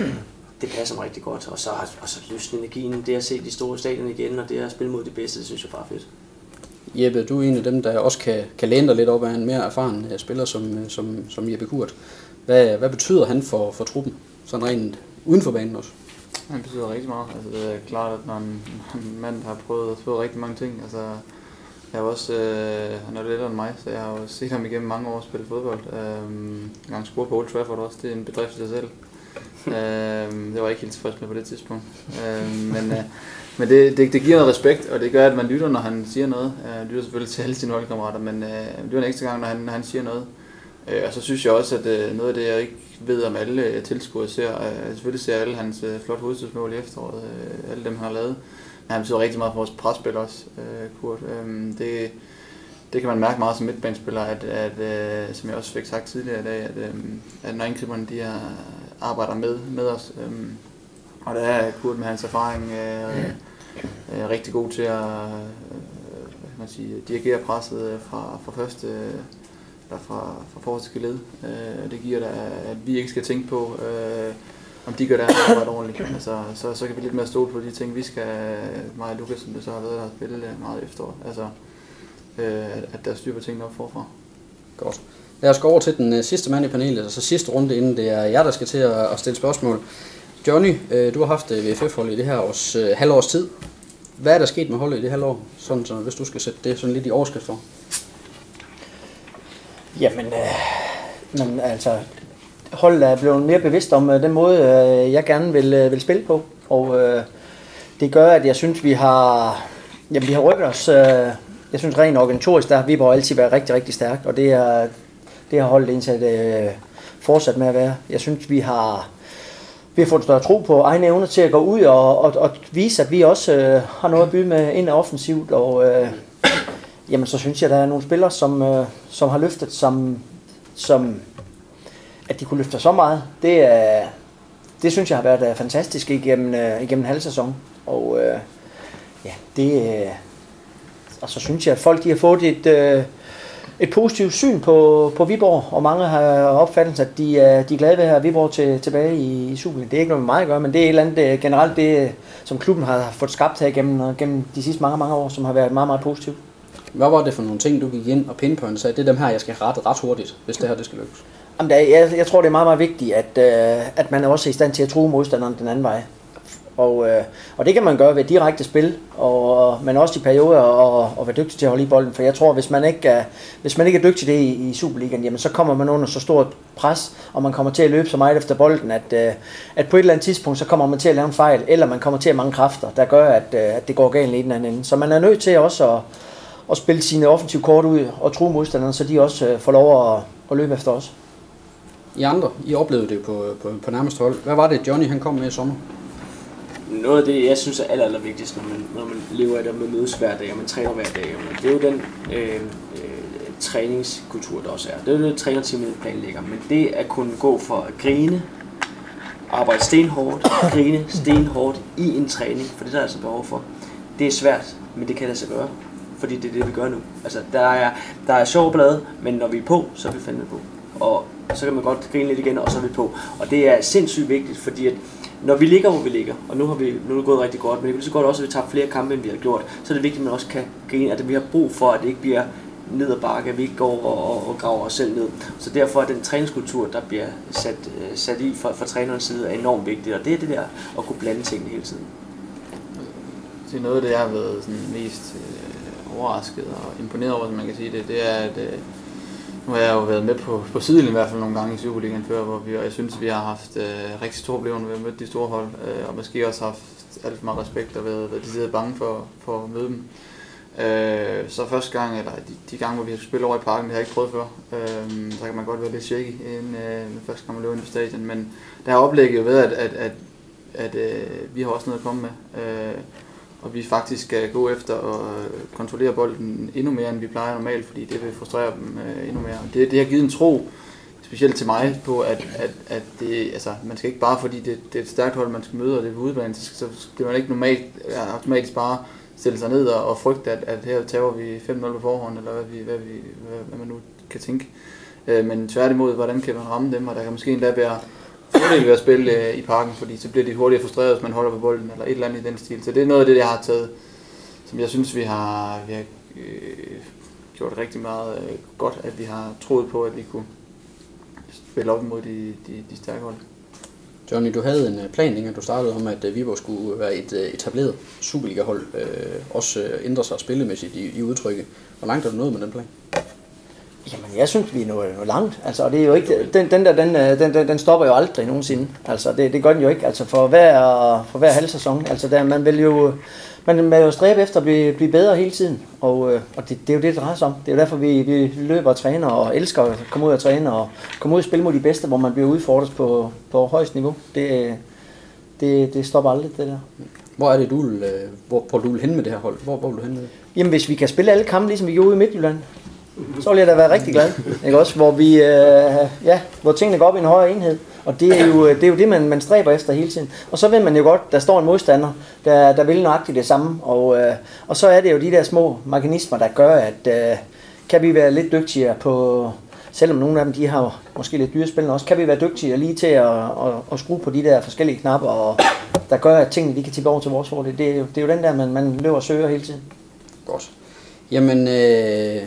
Speaker 4: øh, det passer mig rigtig godt, og så, og så løsne energien, det at se de store stadion igen, og det at spille mod de bedste, det synes jeg bare er fedt.
Speaker 1: Jeppe, du er en af dem, der også kan, kan læne dig lidt op af en mere erfaren øh, spiller som, øh, som, som Jeppe Kurt. Hvad, hvad betyder han for, for truppen, sådan rent uden for banen også?
Speaker 2: Han betyder rigtig meget. Altså, det er klart, at når en, (laughs) en mand har prøvet, prøvet rigtig mange ting, altså, jeg har også, øh, han er lidt ældre end mig, så jeg har jo set ham igennem mange år spille fodbold. Øh, en gang score på Old Trafford også, det er en bedrift i sig selv øh, det var jeg ikke helt tilfreds med på det tidspunkt. Øh, men øh, men det, det, det giver noget respekt, og det gør, at man lytter, når han siger noget. Øh, lytter selvfølgelig til alle sine holdkammerater, men øh, lytter en ekstra gang, når han, når han siger noget. Øh, og så synes jeg også, at øh, noget af det, jeg ikke ved, om alle øh, tilskuere ser, øh, selvfølgelig ser alle hans øh, flotte hovedstødsmål i efteråret, øh, alle dem, han har lavet. Men han betyder rigtig meget for vores presspil også, øh, Kurt. Øh, det, det kan man mærke meget som midtbanespiller, at, at øh, som jeg også fik sagt tidligere i dag, at, øh, at når indgriberne de er, arbejder med, med os, øh, og der er Kurt med hans erfaring øh, øh, rigtig god til at øh, man sige, dirigere presset fra, fra første eller fra, fra forholdsske led. Øh, det giver da, at vi ikke skal tænke på, øh, om de gør deres arbejde ordentligt. Altså, så, så kan vi lidt mere stole på de ting, vi skal, mig og Lukas, som det så har været, der har spillet meget efter. Altså, øh, at der er styr på tingene op forfra.
Speaker 1: Godt. Lad os gå over til den øh, sidste mand i panelet, altså sidste runde, inden det er jer, der skal til at, at stille spørgsmål. Johnny, øh, du har haft øh, VFF-holdet i det her års, øh, halvårs tid. Hvad er der sket med holdet i det halvår, sådan, så, hvis du skal sætte det sådan lidt i overskrift for?
Speaker 3: Jamen, øh, men altså, holdet er blevet mere bevidst om øh, den måde, øh, jeg gerne vil, øh, vil spille på. Og øh, det gør, at jeg synes, vi har, jamen, vi har rykket os. Øh, jeg synes rent organisatorisk, der har Viborg altid været rigtig, rigtig stærkt. Og det, er, det har holdet indsat øh, fortsat med at være. Jeg synes, vi har, vi har fået større tro på egne evner til at gå ud og, og, og vise, at vi også øh, har noget at byde med ind offensivt. Og, øh, jamen så synes jeg, der er nogle spillere, som, øh, som har løftet, som, som at de kunne løfte så meget. Det, er, det synes jeg har været øh, fantastisk igennem, øh, igennem en halv sæson. Og øh, ja, det, øh, og så synes jeg, at folk de har fået et, øh, et positivt syn på, på Viborg, og mange har opfattet, at de, er, de er glade ved at have Viborg til, tilbage i, i Superligaen. Det er ikke noget med mig at gøre, men det er et eller andet generelt det, som klubben har fået skabt her gennem, gennem de sidste mange, mange år, som har været meget, meget positivt.
Speaker 1: Hvad var det for nogle ting, du gik ind og pinpointe og sagde, det er dem her, jeg skal rette ret hurtigt, hvis det her det skal lykkes?
Speaker 3: Jamen, der, jeg, jeg tror, det er meget, meget vigtigt, at, øh, at man er også i stand til at true modstanderen den anden vej. Og, øh, og det kan man gøre ved direkte spil, og, men også i perioder og, og være dygtig til at holde i bolden. For jeg tror, hvis man ikke er, hvis man ikke er dygtig til det i, i Superligaen, jamen, så kommer man under så stort pres, og man kommer til at løbe så meget efter bolden, at, øh, at på et eller andet tidspunkt, så kommer man til at lave en fejl, eller man kommer til at mange kræfter, der gør, at, øh, at det går galt i den anden ende. Så man er nødt til også at, at spille sine offensive kort ud og true modstanderne, så de også øh, får lov at, at løbe efter os.
Speaker 1: I andre, I oplevede det på, på, på nærmeste hold. Hvad var det, Johnny han kom med i sommer?
Speaker 4: Noget af det, jeg synes er aller, aller vigtigst, når man, når man lever af det, og man mødes hver dag, og man træner hver dag, og det er jo den øh, øh, træningskultur, der også er. Det er jo det, trænerteamet planlægger, men det at kunne gå for at grine, arbejde stenhårdt, (coughs) grine stenhårdt i en træning, for det der er altså behov for, det er svært, men det kan lade sig gøre, fordi det er det, vi gør nu. Altså, der er, der er sjov blade, men når vi er på, så er vi fandme på. Og så kan man godt grine lidt igen, og så er vi på. Og det er sindssygt vigtigt, fordi at når vi ligger, hvor vi ligger, og nu har vi nu er det gået rigtig godt, men det så godt også, at vi tager flere kampe, end vi har gjort, så er det vigtigt, at man også kan grine, at vi har brug for, at det ikke bliver ned ad bakke, at vi ikke går og, og, og graver os selv ned. Så derfor er den træningskultur, der bliver sat, øh, sat i fra, fra trænerens side, er enormt vigtigt, og det er det der at kunne blande tingene hele tiden.
Speaker 2: Det er noget af det, jeg har været sådan mest øh, overrasket og imponeret over, som man kan sige det, det er, at øh, nu har jeg jo været med på, på siden i hvert fald nogle gange i Superligaen før, hvor vi, og jeg synes, vi har haft øh, rigtig store problemer, når vi har mødt de store hold, øh, og måske også haft alt for meget respekt og været, været decideret bange for, for at møde dem. Øh, så første gang, eller de, de gange, hvor vi har spillet over i parken, det har jeg ikke prøvet før, øh, så kan man godt være lidt shaky inden øh, første gang, man løber ind på stadion, men der har oplægget jo ved, at, at, at, at øh, vi har også noget at komme med. Øh, og vi faktisk skal gå efter at øh, kontrollere bolden endnu mere, end vi plejer normalt, fordi det vil frustrere dem øh, endnu mere. Det, det har givet en tro, specielt til mig, på at, at, at det, altså, man skal ikke bare, fordi det, det er et stærkt hold, man skal møde, og det er udebane, så så skal man ikke normalt, automatisk bare stille sig ned og, og frygte, at, at her tager vi 5-0 på forhånd, eller hvad, vi, hvad, vi, hvad, hvad man nu kan tænke. Øh, men tværtimod, hvordan kan man ramme dem, og der kan måske endda være fordel ved at spille øh, i parken, fordi så bliver de hurtigere frustreret, hvis man holder på bolden, eller et eller andet i den stil. Så det er noget af det, jeg har taget, som jeg synes, vi har, vi har øh, gjort rigtig meget øh, godt, at vi har troet på, at vi kunne spille op mod de, de, de stærke hold.
Speaker 1: Johnny, du havde en øh, plan, inden du startede om, at øh, Viborg skulle øh, være et etableret Superliga-hold, øh, også ændre sig spillemæssigt i, i udtrykket. Hvor langt er du nået med den plan?
Speaker 3: Jamen, jeg synes, vi er nået langt. Altså, og det er jo ikke, den, den der, den, øh, den, den, den stopper jo aldrig nogensinde. Altså, det, det gør den jo ikke. Altså, for hver, for hver halv sæson. Altså, der, man vil jo, man vil jo stræbe efter at blive, blive bedre hele tiden. Og, øh, og det, det, er jo det, det drejer sig om. Det er jo derfor, vi, vi løber og træner og elsker at komme ud og træne og komme ud og spille mod de bedste, hvor man bliver udfordret på, på højst niveau. Det, det, det stopper aldrig, det der.
Speaker 1: Hvor er det, du vil, øh, hvor, hvor du vil hen med det her hold? Hvor, hvor vil du hen med det?
Speaker 3: Jamen, hvis vi kan spille alle kampe, ligesom vi gjorde i Midtjylland, så ville jeg da være rigtig glad. Ikke også? Hvor, vi, øh, ja, hvor tingene går op i en højere enhed. Og det er jo øh, det, er jo det man, man stræber efter hele tiden. Og så ved man jo godt, der står en modstander, der, der vil nøjagtigt det samme. Og, øh, og så er det jo de der små mekanismer, der gør, at øh, kan vi være lidt dygtigere på, selvom nogle af dem de har måske lidt dyrespillende også, kan vi være dygtigere lige til at, at, at skrue på de der forskellige knapper, og der gør, at tingene de kan tippe over til vores fordel. Det, er jo, det er jo den der, man, man løber og søger hele tiden.
Speaker 1: Godt. Jamen, øh,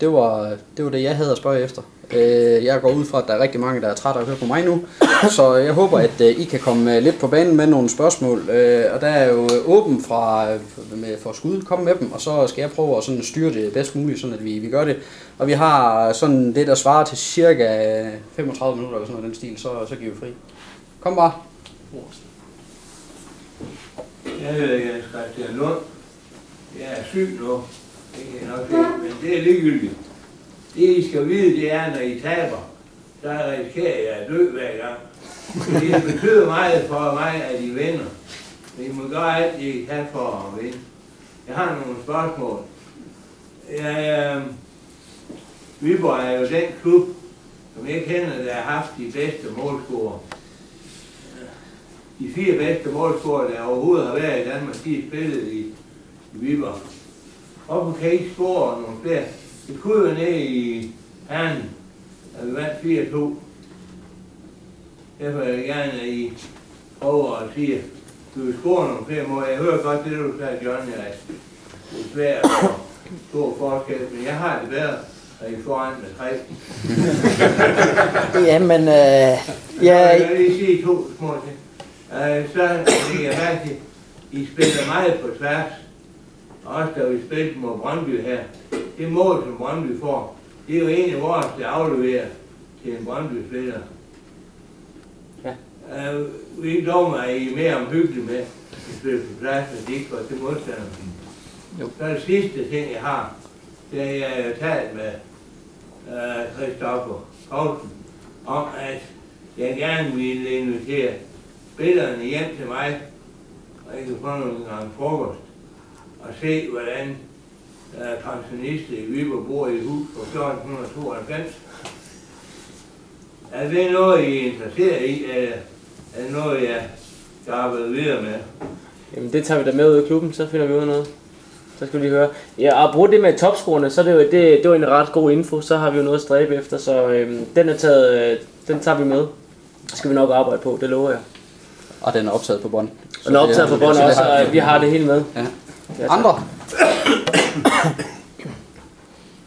Speaker 1: det var, det var det, jeg havde at spørge efter. Øh, jeg går ud fra, at der er rigtig mange, der er trætte af at høre på mig nu. Så jeg håber, at øh, I kan komme øh, lidt på banen med nogle spørgsmål. Øh, og der er jo øh, åben fra, med, for skud. Kom med dem, og så skal jeg prøve at sådan styre det bedst muligt, sådan at vi, vi gør det. Og vi har sådan det, der svarer til cirka 35 minutter eller sådan noget den stil, så, så giver vi fri. Kom bare.
Speaker 5: Jeg hedder Jens Christian Lund. Jeg er syg nu. Det kan nok se, men det er ligegyldigt. Det I skal vide, det er, når I taber, så risikerer jeg at dø hver gang. Det betyder meget for mig, at I vinder. Men I må gøre alt, I kan for at vinde. Jeg har nogle spørgsmål. Jeg, øh, Viborg er jo den klub, som jeg kender, der har haft de bedste målscorer. De fire bedste målscorer, der overhovedet har været i Danmark, de er spillet i, i Viborg. Hvorfor kan I ikke score nogle flere? Det kunne jo ned i herren, at vi vandt 4-2. Derfor vil jeg gerne, at I prøver at sige, du vil score nogle flere mål. Jeg hører godt det, du sagde, Johnny, at det er svært at stor forskel, men jeg har det bedre, at I foran med tre.
Speaker 3: Jamen, øh,
Speaker 5: ja...
Speaker 3: ja,
Speaker 5: Jeg vil lige sige to små ting. Øh, så lægger jeg mærke I spiller meget på tværs. Også da vi spillede mod Brøndby her. Det mål, som Brøndby får, det er jo en af vores, der afleverer til en Brøndby-spiller.
Speaker 1: Ja.
Speaker 5: Uh, vi er mig, at I er mere omhyggelige med at spille på plads, og de ikke går til modstanderen.
Speaker 1: Jo.
Speaker 5: Så det sidste ting, jeg har, det er, jeg har talt med uh, Christoffer Poulsen om, at jeg gerne vil invitere spillerne hjem til mig og I kan få nogle gange frokost, og se, hvordan er pensionister i Viborg bor i hus på 1492. Er det noget, I er interesseret i, eller er det noget, jeg skal arbejde videre med?
Speaker 4: Jamen det tager vi da med ud i klubben, så finder vi ud af noget. Så skal vi lige høre. Ja, og bruge det med topscorerne, så er det jo det, det var en ret god info. Så har vi jo noget at stræbe efter, så øhm, den, er taget, øh, den tager vi med. Det skal vi nok arbejde på, det lover jeg.
Speaker 1: Og den er optaget på bånd.
Speaker 4: Og den er optaget på bånd også, og vi har det hele med.
Speaker 1: Ja.
Speaker 4: Ja,
Speaker 1: Andre? (coughs)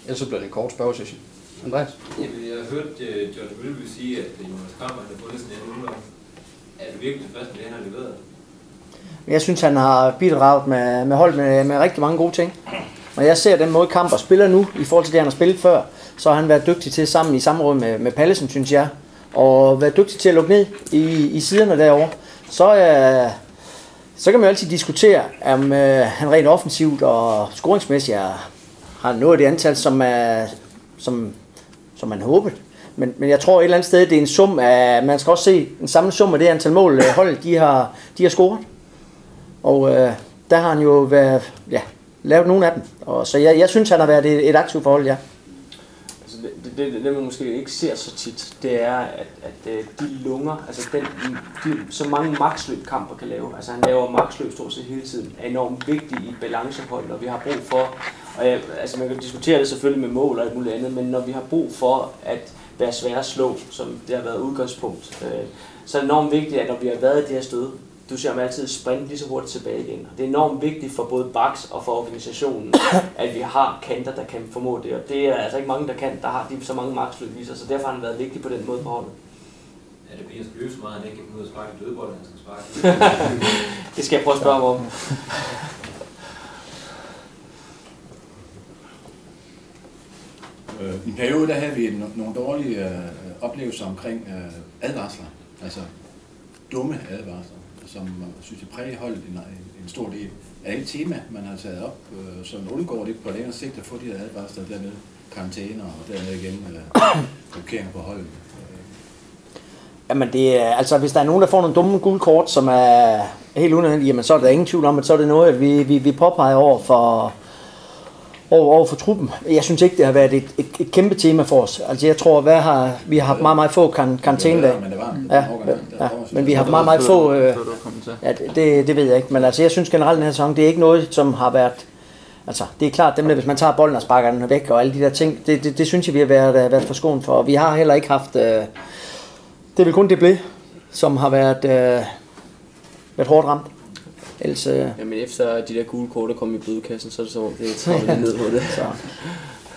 Speaker 1: Ellers så bliver det en kort spørgesession. Andreas?
Speaker 6: Jamen, jeg har hørt uh, John Mølby sige, at uh, Jonas Krammer har fundet sådan en uge. Er du virkelig tilfreds med det, han har leveret?
Speaker 3: Jeg synes, han har bidraget med, med hold med, med rigtig mange gode ting. Når jeg ser den måde Kamper spiller nu, i forhold til det, han har spillet før, så har han været dygtig til sammen i samråd med, med Pallesen, synes jeg. Og været dygtig til at lukke ned i, i siderne derovre. Så, øh, så kan man jo altid diskutere, om øh, han rent offensivt og scoringsmæssigt er, har nået det antal, som, er, som, som man håbede. Men, men jeg tror et eller andet sted, det er en sum af, man skal også se en samlet sum af det antal mål, øh, holdet de har, de har scoret. Og øh, der har han jo været, ja, lavet nogle af dem. Og, så jeg, jeg synes, han har været et, et aktivt forhold, ja.
Speaker 4: Det, det, det, det, man måske ikke ser så tit, det er, at, at øh, de lunger, altså den, de, så mange maksløb kamper kan lave, altså han laver maksløb stort set hele tiden, er enormt vigtig i balancehold, og vi har brug for, og jeg, altså man kan diskutere det selvfølgelig med mål og alt muligt andet, men når vi har brug for at være svære at slå, som det har været udgangspunkt, øh, så er det enormt vigtigt, at når vi har været i det her stød, du ser ham altid sprinte lige så hurtigt tilbage igen. Det er enormt vigtigt for både Bax og for organisationen, (coughs) at vi har kanter, der kan formå det. Og det er altså ikke mange, der kan, der har de så mange sig, så derfor har han været vigtig på den måde på holdet.
Speaker 6: Er det løbe så meget, at han ikke kan ud og sparke en dødbold, han skal sparke? (laughs)
Speaker 4: Det skal jeg prøve at spørge ham om. (laughs)
Speaker 7: Øh, I en periode der havde vi no- nogle dårlige øh, oplevelser omkring øh, advarsler, altså dumme advarsler, Altså, som øh, synes jeg præger holdet en, en, stor del. af det tema, man har taget op, øh, så man undgår det på længere sigt at få de her advarsler, dermed karantæner og dermed igen øh, blokeringer på holdet? Øh.
Speaker 3: Jamen det er, altså hvis der er nogen, der får nogle dumme gule kort, som er helt unødvendige, jamen så er der ingen tvivl om, at så er det noget, vi, vi, vi påpeger over for, over, over for truppen. Jeg synes ikke, det har været et, et, et kæmpe tema for os. Altså jeg tror, hvad har, vi har haft meget, meget få kan, karantænedage. Ja, ja, men vi har haft meget, meget få... Øh, ja, det- det, ved jeg ikke, men altså jeg synes generelt, den her sæson, det er ikke noget, som har været... Altså, det er klart, dem der, hvis man tager bolden og sparker den væk og alle de der ting, det, det, det synes jeg, vi har været, været for. Og vi har heller ikke haft... Øh, det er vel kun det blev, som har været, øh, været hårdt ramt. Ellers, øh,
Speaker 4: Jamen efter de der gule kort er kommet i bødekassen, så er det så, det (laughs) tager vi lidt ned på det.
Speaker 3: så,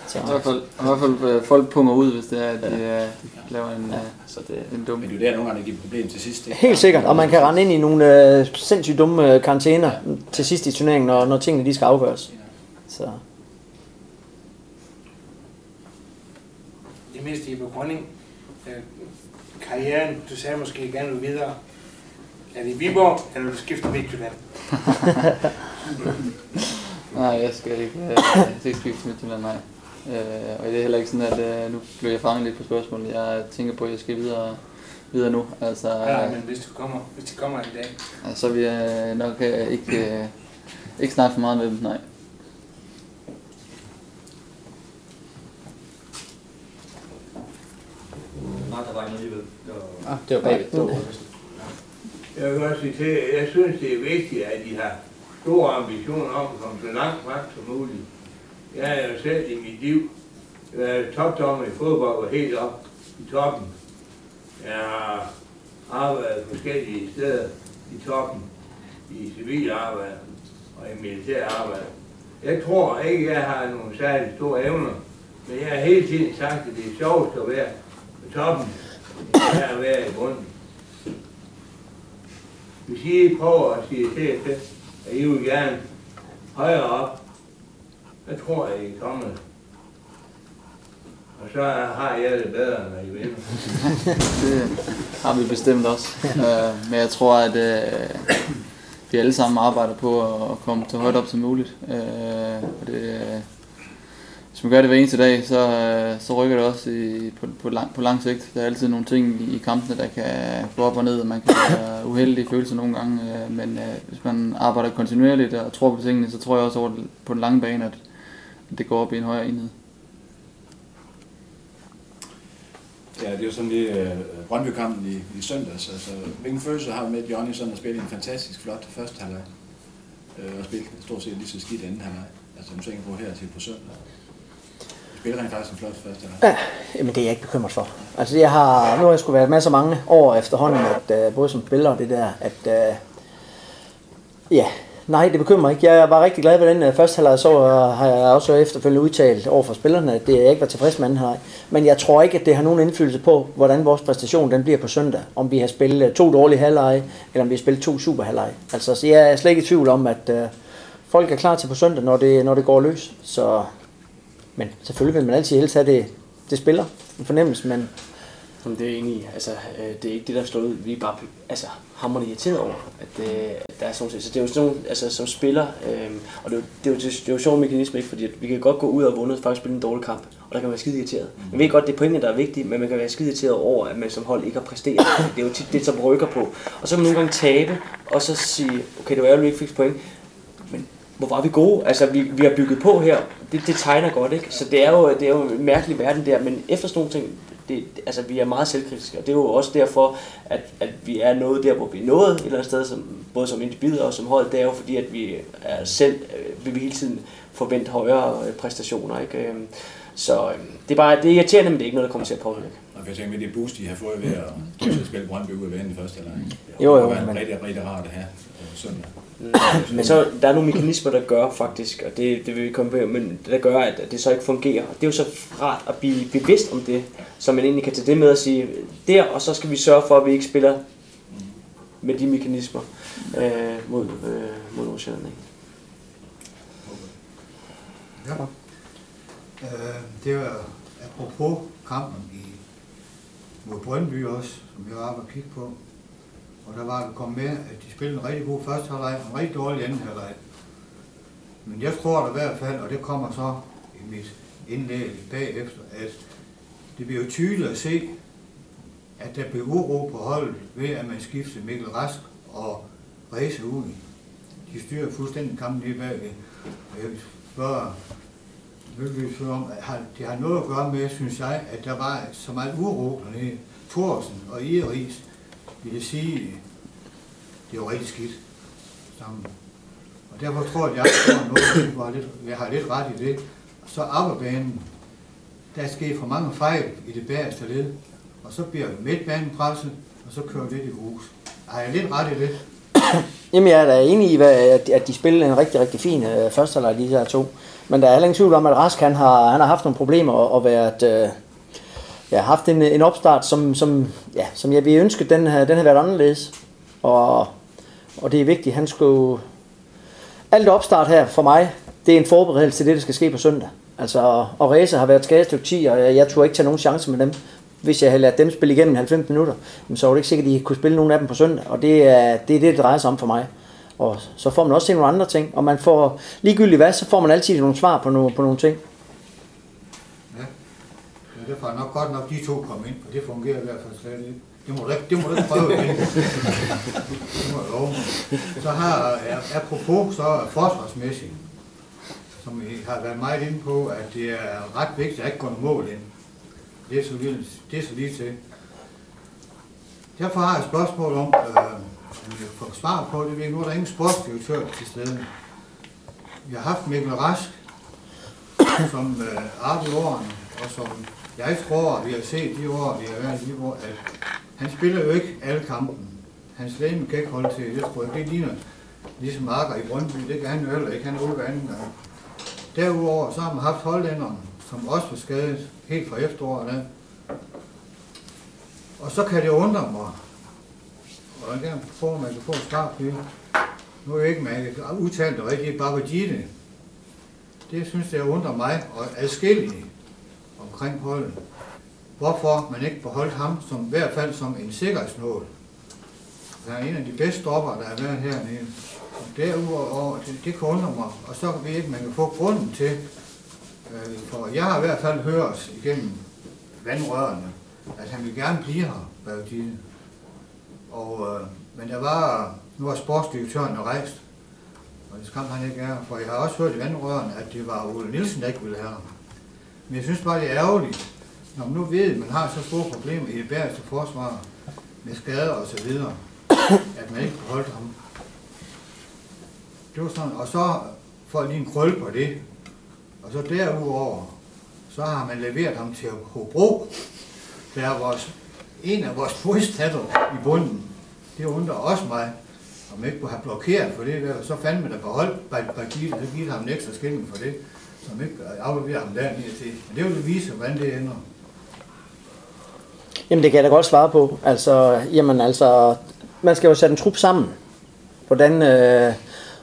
Speaker 3: så.
Speaker 2: I hvert fald, i hvert fald øh, folk punger ud, hvis det er, at de øh, laver en, øh,
Speaker 4: Så det,
Speaker 2: en dum.
Speaker 7: Men det er jo der, nogle gange, der giver problem til sidst. Ikke?
Speaker 3: Helt sikkert, og man kan rende ind i nogle øh, sindssygt dumme karantæner til sidst i turneringen, når, når tingene de skal afgøres. Så.
Speaker 8: det meste i begrunding. Øh, karrieren, du sagde måske gerne videre. Er det i Viborg, eller vil du skifte Midtjylland? (laughs)
Speaker 2: Nej, jeg skal ikke, øh, jeg skal ikke skifte til Midtjylland, nej. Øh, og det er heller ikke sådan, at øh, nu bliver jeg fanget lidt på spørgsmålet. Jeg tænker på, at jeg skal videre, videre nu. Altså,
Speaker 8: Ja,
Speaker 2: øh,
Speaker 8: men hvis, du kommer, hvis de kommer en dag.
Speaker 2: så vil jeg nok øh, ikke, øh, ikke snakke for meget med dem, nej.
Speaker 6: Nej, der var ikke noget alligevel. Det var...
Speaker 1: Ah, det var bagved.
Speaker 5: Jeg vil godt sige til, jeg synes, det er vigtigt, at de har store ambitioner om at komme så langt frem som muligt. Jeg er jo selv i mit liv været topdommer i fodbold og helt op i toppen. Jeg har arbejdet forskellige steder i toppen, i civil arbejde og i militær arbejde. Jeg tror ikke, jeg har nogle særlig store evner, men jeg har hele tiden sagt, at det er sjovt at være på toppen, end at være i bunden. Hvis I prøver at sige til jer at I vil gerne højere op, så tror jeg, I er kommet. Og så har jeg det bedre, når I vinder. (laughs)
Speaker 2: Det har vi bestemt også. Øh, men jeg tror, at øh, vi alle sammen arbejder på at komme så højt op som muligt. Øh, og det, hvis man gør det hver eneste dag, så, øh, så rykker det også i, på, på, lang, på lang sigt. Der er altid nogle ting i, i kampene, der kan gå op og ned, og man kan være uheldig følelser nogle gange. Øh, men øh, hvis man arbejder kontinuerligt og tror på tingene, så tror jeg også over på den lange bane, at det går op i en højere enhed.
Speaker 7: Ja, det er jo sådan lige uh, Brøndby-kampen i, i søndags. Altså, hvilken følelse har du med, at Johnny sådan har spillet en fantastisk flot første halvleg? Uh, og spillet stort set lige så skidt anden halvleg. Altså, nu tænker på her til på søndag. Spiller rent faktisk en flot første halvleg.
Speaker 3: Ja, jamen det er jeg ikke bekymret for. Altså jeg har, nu har jeg sgu været med så mange år efterhånden, at uh, både som spiller og det der, at uh, ja, nej, det bekymrer mig ikke. Jeg var rigtig glad ved den uh, første halvleg, så uh, har jeg også efterfølgende udtalt over for spillerne, at det, jeg ikke var tilfreds med anden halvleg. Men jeg tror ikke, at det har nogen indflydelse på, hvordan vores præstation den bliver på søndag. Om vi har spillet uh, to dårlige halvleg, eller om vi har spillet to super halvleg. Altså så jeg er slet ikke i tvivl om, at uh, folk er klar til på søndag, når det, når det går løs. Så men selvfølgelig vil man altid helst have det, det spiller, en fornemmelse, men
Speaker 4: Jamen, det er egentlig, i. altså, øh, det er ikke det, der står ud. Vi er bare altså, hammerende irriteret over, at, øh, at der er sådan noget. Så det er jo sådan nogle, altså, som spiller, øh, og det er, jo, det, er jo, det er jo sjov mekanisme, ikke? fordi at vi kan godt gå ud og vundet, faktisk spille en dårlig kamp, og der kan man være skide irriteret. Man ved godt, det er pointene, der er vigtigt, men man kan være skide irriteret over, at man som hold ikke har præsteret. Det er jo tit det, som rykker på. Og så kan man nogle gange tabe, og så sige, okay, det var ærgerligt, ikke fik point, men hvor var vi gode? Altså, vi, vi har bygget på her. Det, det tegner godt, ikke? Så det er, jo, det er jo en mærkelig verden der, men efter sådan nogle ting, det, altså, vi er meget selvkritiske, og det er jo også derfor, at, at vi er nået der, hvor vi er nået et eller andet sted, som, både som individer og som hold, det er jo fordi, at vi er selv, øh, vi vil hele tiden forvente højere øh, præstationer, ikke? Øhm, Så øh, det er bare, det er irriterende, men det er ikke noget, der kommer til at påvirke.
Speaker 7: Og jeg tænker med det boost, I har fået ved at (clears throat) set spille Brøndby ud af banen i første halvleg.
Speaker 3: Jo, jo,
Speaker 7: Det var rigtig, rigtig rart at have øh, søndag.
Speaker 4: Men så der er nogle mekanismer, der gør faktisk, og det, det vil vi komme på, men der gør, at det så ikke fungerer. Det er jo så rart at blive bevidst om det, så man egentlig kan tage det med og sige, der, og så skal vi sørge for, at vi ikke spiller med de mekanismer øh, mod, øh, mod Nordsjælland. Ikke?
Speaker 9: Ja. Øh, det var apropos kampen i, mod Brøndby også, som jeg var oppe og kigge på. Og der var vi kommet med, at de spillede en rigtig god første halvleg og en rigtig dårlig anden halvleg. Men jeg tror da i hvert fald, og det kommer så i mit indlæg bagefter, at det bliver jo tydeligt at se, at der blev uro på holdet ved, at man skiftede Mikkel Rask og Reze ud. De styrer fuldstændig kampen lige bagved. Og jeg vil spørge Mølby om, at det har noget at gøre med, synes jeg, at der var så meget uro dernede. Thorsen og Iris ville sige, det var rigtig skidt sammen. Og derfor tror jeg, at jeg noget, hvor lidt, jeg har lidt ret i det. Så Abberbanen, der er sket for mange fejl i det bagerste led, og så bliver midtbanen presset, og så kører det i hus. Har jeg lidt ret i det?
Speaker 3: Jamen jeg er da enig i, hvad- at, de spillede en rigtig, rigtig fin øh, første halvleg, de her to. Men der er heller ingen tvivl om, at Rask han har, han har haft nogle problemer og, og været, øh, øh, ja, haft en, en opstart, som, som, ja, som jeg ville ønske, den, havde, den havde været anderledes. Og, og det er vigtigt, han skulle... Alt opstart her for mig, det er en forberedelse til det, der skal ske på søndag. Altså, og Reza har været skadet stykke 10, og jeg, jeg turde ikke tage nogen chance med dem. Hvis jeg havde ladet dem spille igennem 90 minutter, så var det ikke sikkert, at de kunne spille nogen af dem på søndag. Og det er det, er det, det drejer sig om for mig. Og så får man også se nogle andre ting, og man får ligegyldigt hvad, så får man altid nogle svar på nogle, på nogle ting.
Speaker 9: Ja. ja derfor nok godt nok de to kom ind, for det fungerer i hvert fald slet ikke. Det må du ikke, det må du ikke prøve igen. det må jeg love. Så har, ja, apropos så er forsvarsmæssigt, som I har været meget inde på, at det er ret vigtigt at ikke gå noget mål ind. Det er så lige, det er så lige til. Derfor har jeg et spørgsmål om, øh, om jeg får svar på det. ved Nu er der ingen sportsdirektør til stede. Vi har haft Mikkel Rask, som øh, arbejder i årene, og som jeg tror, vi har set de år, vi har været i hvor at han spiller jo ikke alle kampen. Hans lægen kan ikke holde til, jeg tror, det ligner ligesom Marker i Brøndby, det kan han jo heller ikke, han er ude anden gang. Derudover så har man haft hollænderen, som også var skadet helt fra efteråret af. Og så kan det undre mig, og jeg gerne få, man kan få et svar på det. Nu er jeg ikke, man kan udtale det rigtigt, Babajide. Det synes jeg undrer mig og adskillige omkring holdet. Hvorfor man ikke beholdt ham som i hvert fald som en sikkerhedsnål. Han er en af de bedste stopper, der har været hernede. Og derudover, det, det kan undre mig. Og så ved jeg ikke, man kan få grunden til, Øh, For jeg har i hvert fald hørt igennem vandrørene, at han vil gerne blive her, Bergine. Og, øh, men der var, nu var sportsdirektøren rejst, og det skam han ikke er, for jeg har også hørt i vandrørene, at det var Ole Nielsen, der ikke ville have ham. Men jeg synes bare, det er ærgerligt, når man nu ved, at man har så store problemer i det bæreste forsvar, med skader og så videre, at man ikke beholdt ham. Det var sådan, og så får lige en krøl på det, og så derudover, så har man leveret ham til Hobro, der er vores, en af vores modstander i bunden. Det undrer også mig, om man ikke kunne have blokeret for det, der. så fandme der beholdt Bagil, så givet ham en ekstra skilling for det, som ikke afleverer ham dernede til. Men det vil jo vise, hvordan det ender.
Speaker 3: Jamen det kan jeg da godt svare på. Altså, jamen altså, man skal jo sætte en trup sammen. Hvordan, øh,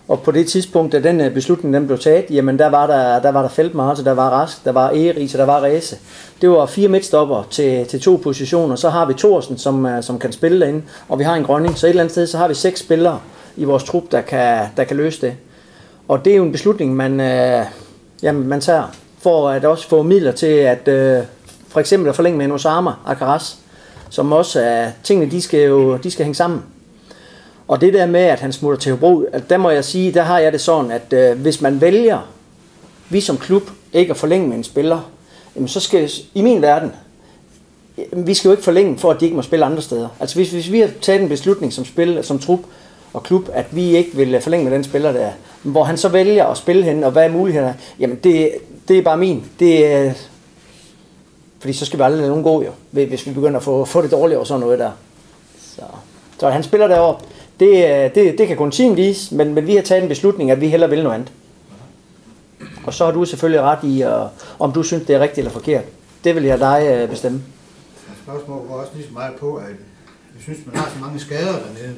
Speaker 3: og på det tidspunkt, da den øh, beslutning den blev taget, jamen der var der, der, var der Feldmarse, der var Rask, der var Eris, og der var Ræse. Det var fire midtstopper til, til to positioner. Så har vi Thorsen, som, øh, som kan spille derinde, og vi har en grønning. Så et eller andet sted, så har vi seks spillere i vores trup, der kan, der kan løse det. Og det er jo en beslutning, man, øh, jamen, man tager, for at også få midler til at øh, for eksempel at forlænge med en Osama Akaras, som også er, tingene de skal jo de skal hænge sammen. Og det der med, at han smutter til Hobro, at der må jeg sige, der har jeg det sådan, at øh, hvis man vælger, vi som klub, ikke at forlænge med en spiller, jamen så skal, i min verden, vi skal jo ikke forlænge, for at de ikke må spille andre steder. Altså hvis, hvis vi har taget en beslutning som, spil, som trup og klub, at vi ikke vil forlænge med den spiller der, hvor han så vælger at spille hen, og hvad er mulighederne, jamen det, det er bare min. Det er, fordi så skal vi aldrig lade nogen gå jo, hvis vi begynder at få, få det dårligt og sådan noget der. Så, så han spiller derovre. Det, øh, det, det kan kun tiden vise, men, men vi har taget en beslutning, at vi hellere vil noget andet. Og så har du selvfølgelig ret i, og, om du synes, det er rigtigt eller forkert. Det vil jeg dig øh, bestemme.
Speaker 9: Spørgsmålet går også lige så meget på, at jeg synes, man har så mange skader dernede.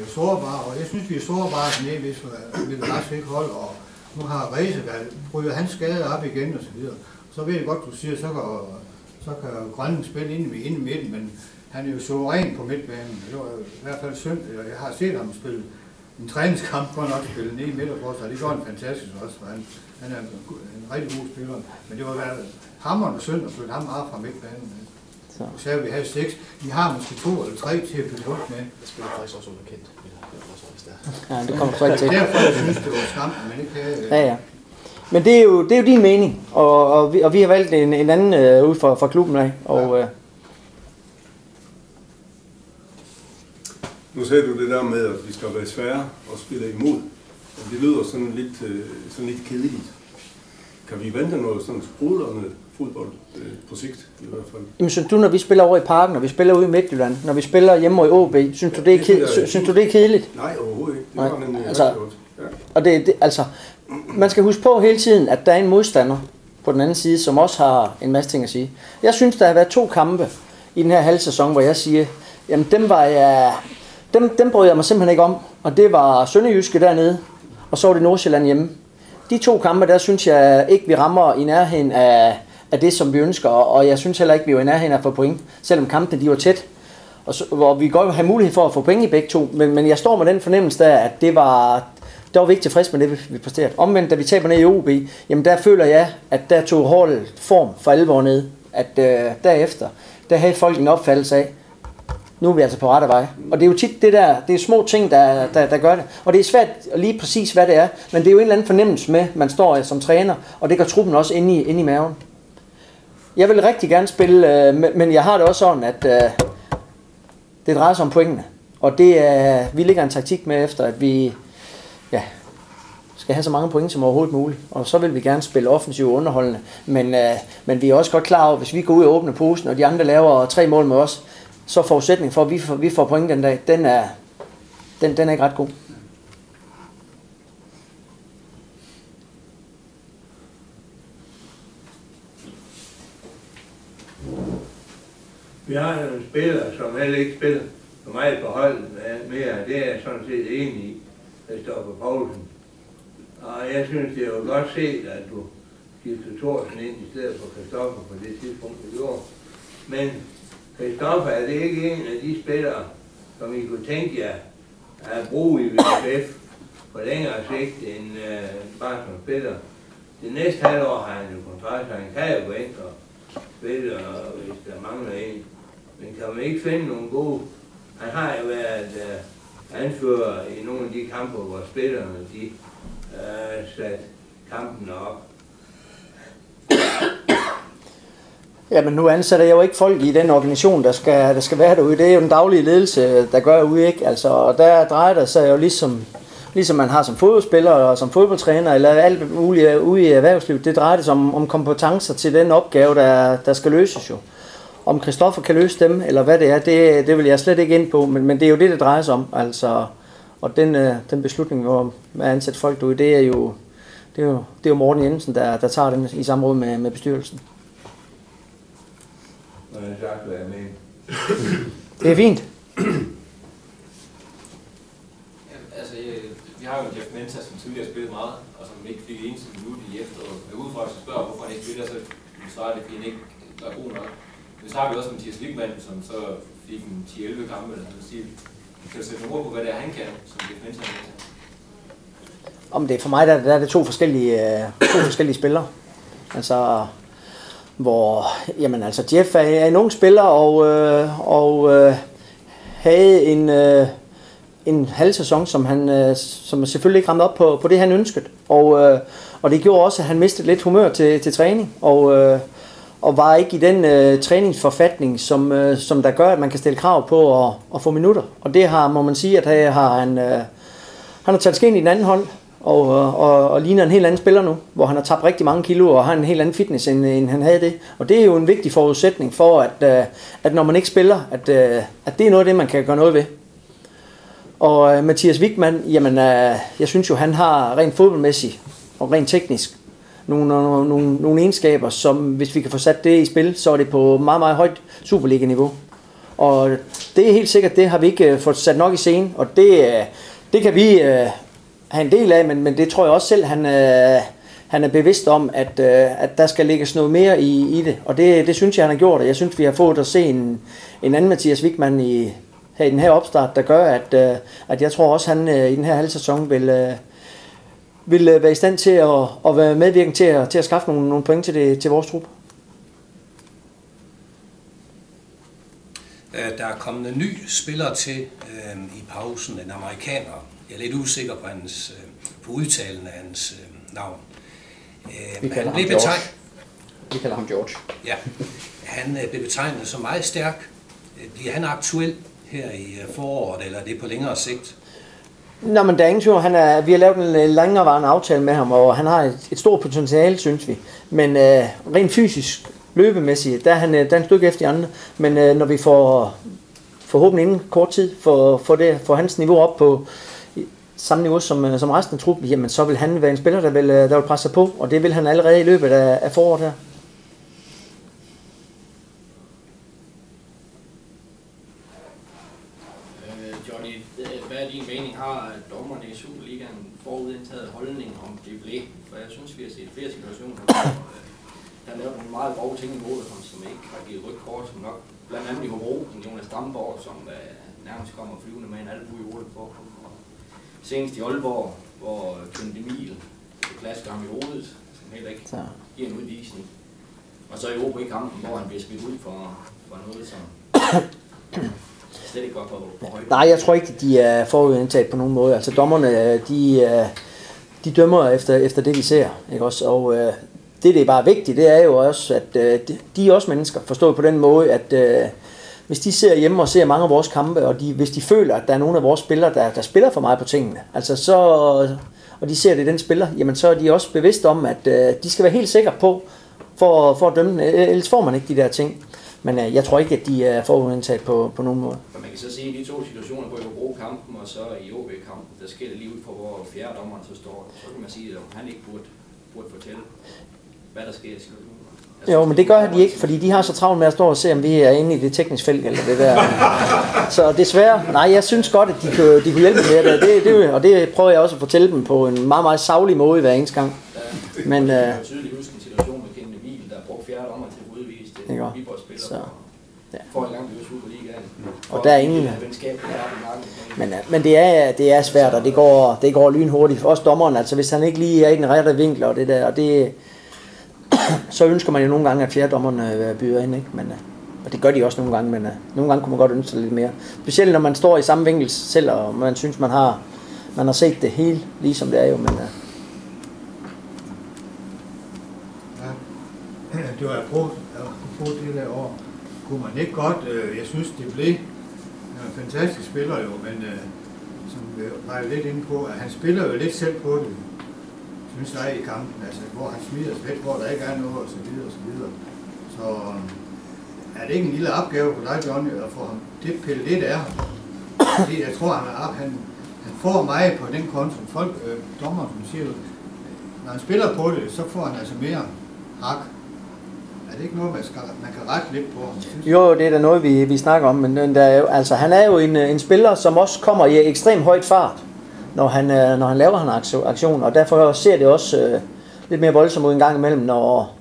Speaker 9: Og man er og jeg synes, vi er sårbare dernede, hvis øh, vi vil ikke holder, og nu har Reseval bryder hans skade op igen og så videre. Så ved jeg godt, du siger, så kan, så kan Grønning spille inde i, inde i midten, men han er jo suveræn på midtbanen. Det var i hvert fald synd. Jeg har set ham spille en træningskamp, hvor han også spille ned i midterforsvar. Det gjorde han fantastisk også, for han, han er en, en rigtig god spiller. Men det var været hammerende synd at flytte ham af fra midtbanen. Så. Så sagde, vi havde seks. Vi har måske to eller tre til at bygge rundt med.
Speaker 1: Det spiller faktisk også under kendt.
Speaker 3: Ja, det kommer så ikke til.
Speaker 9: Derfor jeg synes, det var skam, at man ikke havde...
Speaker 3: Ja, ja. Men det er jo, det er jo din mening, og, og, vi, og vi har valgt en, en anden øh, ud fra, fra klubben af. Og, ja. øh,
Speaker 10: Nu sagde du det der med, at vi skal være svære og spille imod. Og det lyder sådan lidt, øh, sådan lidt kedeligt. Kan vi vente noget sådan sprudlende fodbold øh, på sigt i hvert fald?
Speaker 3: Jamen, synes du, når vi spiller over i parken, når vi spiller ude i Midtjylland, når vi spiller hjemme i OB, synes, du, det er, ked,
Speaker 10: synes
Speaker 3: synes du, det er kedeligt?
Speaker 10: Nej, overhovedet ikke. Det
Speaker 3: Nej,
Speaker 10: var nemlig
Speaker 3: altså-.
Speaker 10: Ja.
Speaker 3: Og det, det, altså, man skal huske på hele tiden, at der er en modstander på den anden side, som også har en masse ting at sige. Jeg synes, der har været to kampe i den her halve sæson, hvor jeg siger, jamen dem var jeg, dem, dem brød jeg mig simpelthen ikke om. Og det var Sønderjyske dernede, og så var det Nordsjælland hjemme. De to kampe, der synes jeg ikke, vi rammer i nærheden af, af det, som vi ønsker, og jeg synes heller ikke, vi var i nærheden af at få point, selvom kampene de var tæt. Og så, hvor vi godt have mulighed for at få point i begge to, men, men jeg står med den fornemmelse der, at det var, der var vi ikke tilfredse med det, vi- vi præsterede. Omvendt, da vi taber ned i OB, jamen der føler jeg, at der tog holdet form for alvor ned. At øh, derefter, der havde folk en opfattelse af, nu er vi altså på rette vej. Og det er jo tit det der, det er små ting, der, der, der gør det. Og det er svært at lige præcis, hvad det er, men det er jo en eller anden fornemmelse med, man står som træner, og det gør truppen også inde i, inde i maven. Jeg vil rigtig gerne spille, øh, men- men jeg har det også sådan, at øh, det drejer sig om pointene. Og det er, vi ligger en taktik med efter, at vi ja, skal have så mange point som overhovedet muligt. Og så vil vi gerne spille offensivt og underholdende. Men, øh, men vi er også godt klar over, at hvis vi går ud og åbner posen, og de andre laver tre mål med os, så forudsætningen for, at vi får, vi får point den dag, den er, den, den er ikke ret god.
Speaker 5: Vi har nogle spillere, som heller ikke spiller for meget på holdet mere. Det er jeg sådan set enig i, Christoffer Poulsen. Og jeg synes, det var godt set, at du skiftede Thorsen ind i stedet for Christoffer på det tidspunkt, du gjorde. Men Christoffer, er det ikke en af de spillere, som I kunne tænke jer at bruge i VFF på længere sigt end øh, bare som spiller? det næste halvår har han jo kontrakt, så han kan jo gå ind og spille, og hvis der mangler en. Men kan man ikke finde nogle gode... Han har jo været øh, anfører i nogle af de kampe, hvor spillerne de øh, satte kampen op.
Speaker 3: Jamen nu ansætter jeg jo ikke folk i den organisation, der skal, der skal være derude. Det er jo den daglige ledelse, der gør ude, ikke? Altså, og der drejer det sig jo ligesom, ligesom man har som fodboldspiller og som fodboldtræner, eller alt muligt ude i erhvervslivet, det drejer det sig om, om kompetencer til den opgave, der, der skal løses jo. Om Christoffer kan løse dem, eller hvad det er, det, det vil jeg slet ikke ind på, men, men det er jo det, det drejer sig om. Altså, og den, øh, den beslutning om at ansætte folk derude, det er jo, det er jo, det er jo Morten Jensen, der, der tager den i samråd med, med bestyrelsen.
Speaker 5: Jeg sagt, hvad jeg mener.
Speaker 3: Det er fint.
Speaker 6: Altså, vi har jo en Jeff Mensa, som tidligere har spillet meget, og som ikke fik eneste minut i efteråret. Jeg er udefra, så spørger, hvorfor han ikke spiller, så svarer det, fordi han ikke var god nok. Så har vi også Mathias Wigman, som så fik en 10-11 kampe, eller sådan sige. Kan du sætte nogle ord på, hvad det er, han kan, som defensive kan?
Speaker 3: Om det er for mig, der, der er det to forskellige, øh, to forskellige spillere. Altså, hvor, jamen altså, Jeff er, er en ung spiller, og, øh, og øh, havde en, øh, en halv sæson, som han øh, som selvfølgelig ikke ramte op på, på det, han ønskede. Og, øh, og det gjorde også, at han mistede lidt humør til, til træning, og, øh, og var ikke i den øh, træningsforfatning, som, øh, som der gør, at man kan stille krav på at, at få minutter. Og det har, må man sige, at her har han, øh, han har taget skeen i den anden hånd, og, øh, og, og ligner en helt anden spiller nu, hvor han har tabt rigtig mange kilo og har en helt anden fitness, end, end han havde det. Og det er jo en vigtig forudsætning for, at, øh, at når man ikke spiller, at, øh, at det er noget af det, man kan gøre noget ved. Og øh, Mathias Wigman, jamen, øh, jeg synes jo, han har rent fodboldmæssigt og rent teknisk nogle, nogle, nogle, nogle egenskaber, som hvis vi kan få sat det i spil, så er det på meget, meget højt Superliga-niveau. Og det er helt sikkert, det har vi ikke øh, fået sat nok i scenen, og det, øh, det kan vi øh, have en del af, men, men det tror jeg også selv, han, øh, han er bevidst om, at, øh, at der skal lægges noget mere i, i det. Og det, det synes jeg, han har gjort, og jeg synes, vi har fået at se en, en anden Mathias Wigman i, her i den her opstart, der gør, at, øh, at jeg tror også, han øh, i den her halv sæson vil, øh, vil øh, være i stand til at, at være medvirkende til at, til at skaffe nogle, nogle point til, det, til vores trup.
Speaker 11: Øh, Der er kommet en ny spiller til øh, i pausen, en amerikaner. Jeg er lidt usikker på, hans, øh, på udtalen af hans øh, navn. Øh,
Speaker 1: Vi kalder
Speaker 11: han
Speaker 1: ham George. Vi kalder ham George.
Speaker 11: Ja, han øh, blev betegnet som meget stærk. Øh, Bliver han aktuel her i foråret, eller er det på længere sigt?
Speaker 3: Nå, men der er ingen tvivl. Han er, vi har lavet en øh, længerevarende aftale med ham, og han har et, et stort potentiale, synes vi. Men øh, rent fysisk, løbemæssigt, der er han, øh, der er en stykke efter de andre. Men øh, når vi får forhåbentlig inden kort tid får, for, det, får hans niveau op på samme niveau som, øh, som resten af truppen, jamen så vil han være en spiller, der vil, der vil presse sig på, og det vil han allerede i løbet af, af foråret her.
Speaker 12: Øh, Johnny, øh, hvad er din mening? Har dommerne i Superligaen forudindtaget holdning om det blev? For jeg synes, vi har set flere situationer, hvor øh, der er lavet nogle meget grove ting imod ham, som ikke har givet rødt kort, som nok blandt andet i Hobro, en Jonas Damborg, som øh, nærmest kommer flyvende med en albu i hovedet på ham. Senest i Aalborg, hvor Kent Emil klasker ham i hovedet, som heller ikke giver en udvisning. Og så i OB i kampen, hvor han bliver smidt ud for, for noget, som (coughs) slet ikke var på, på højde.
Speaker 3: Nej, jeg tror ikke, de er forudindtaget på nogen måde. Altså dommerne, de, øh, de dømmer efter, efter det, de ser. Ikke også? Og øh, det, det er bare vigtigt, det er jo også, at øh, de- de er også mennesker, forstået på den måde, at øh, hvis de ser hjemme og ser mange af vores kampe, og de, hvis de føler, at der er nogle af vores spillere, der, der spiller for meget på tingene, altså så, og de ser det den spiller, jamen så er de også bevidste om, at øh, de skal være helt sikre på, for, for at dømme den. Ellers får man ikke de der ting. Men øh, jeg tror ikke, at de øh, er forudindtaget på, på nogen måde.
Speaker 12: Men man kan så sige, at de to situationer, hvor i Hobro-kampen og så i OB-kampen, der sker det lige ud fra, hvor fjerde dommeren så står. Så kan man sige, at han ikke burde, burde fortælle, hvad der sker i.
Speaker 3: Jo, men det gør de ikke, fordi de har så travlt med at stå og se, om vi er inde i det tekniske felt eller det der. Så desværre, nej, jeg synes godt, at de kunne, de kunne hjælpe med det. det, det og det prøver jeg også at fortælle dem på en meget, meget savlig måde hver eneste gang. Men,
Speaker 12: jeg
Speaker 3: øh,
Speaker 12: kan tydeligt huske en situation med Emil, der brugte fjerde dommer til at udvise det.
Speaker 3: Ikke også?
Speaker 12: Viborg spiller
Speaker 3: Så. Ja.
Speaker 12: For i gang med Superligaen.
Speaker 3: Og der er ingen-
Speaker 12: Venskab, der er i gang.
Speaker 3: Men, øh, men det, er, det er svært, og det går, det går lynhurtigt. Også dommeren, altså hvis han ikke lige er i den rette vinkel, og det der, og det, så ønsker man jo nogle gange, at fjerdommerne øh, byder ind, ikke? Men, øh, og det gør de også nogle gange, men øh, nogle gange kunne man godt ønske sig lidt mere. Specielt når man står i samme vinkel selv, og man synes, man har, man har set det hele, ligesom det er jo, men
Speaker 9: Ja. (clears throat) Det var apropos, apropos det der år. Kunne man ikke godt, øh, jeg synes det blev han er en fantastisk spiller jo, men øh, som vi var lidt inde på, at han spiller jo lidt selv på det, synes jeg i kampen, altså hvor han smider sig lidt, hvor der ikke er noget og så videre og så videre. Så øhm, er det ikke en lille opgave for dig, Johnny, at få ham det pillet lidt af ham? Fordi jeg tror, han, er, han, han får meget på den konto. Folk, øh, dommer, som siger, når han spiller på det, så får han altså mere hak. Er det ikke noget, man, skal, man kan rette lidt på?
Speaker 3: Jo, det er da noget, vi, vi snakker om, men den der, er jo- altså, han er jo en, øh, en spiller, som også kommer i ekstrem højt fart, når han, øh, når han laver en aktion- og derfor ser det også øh, lidt mere voldsomt ud en gang imellem, når,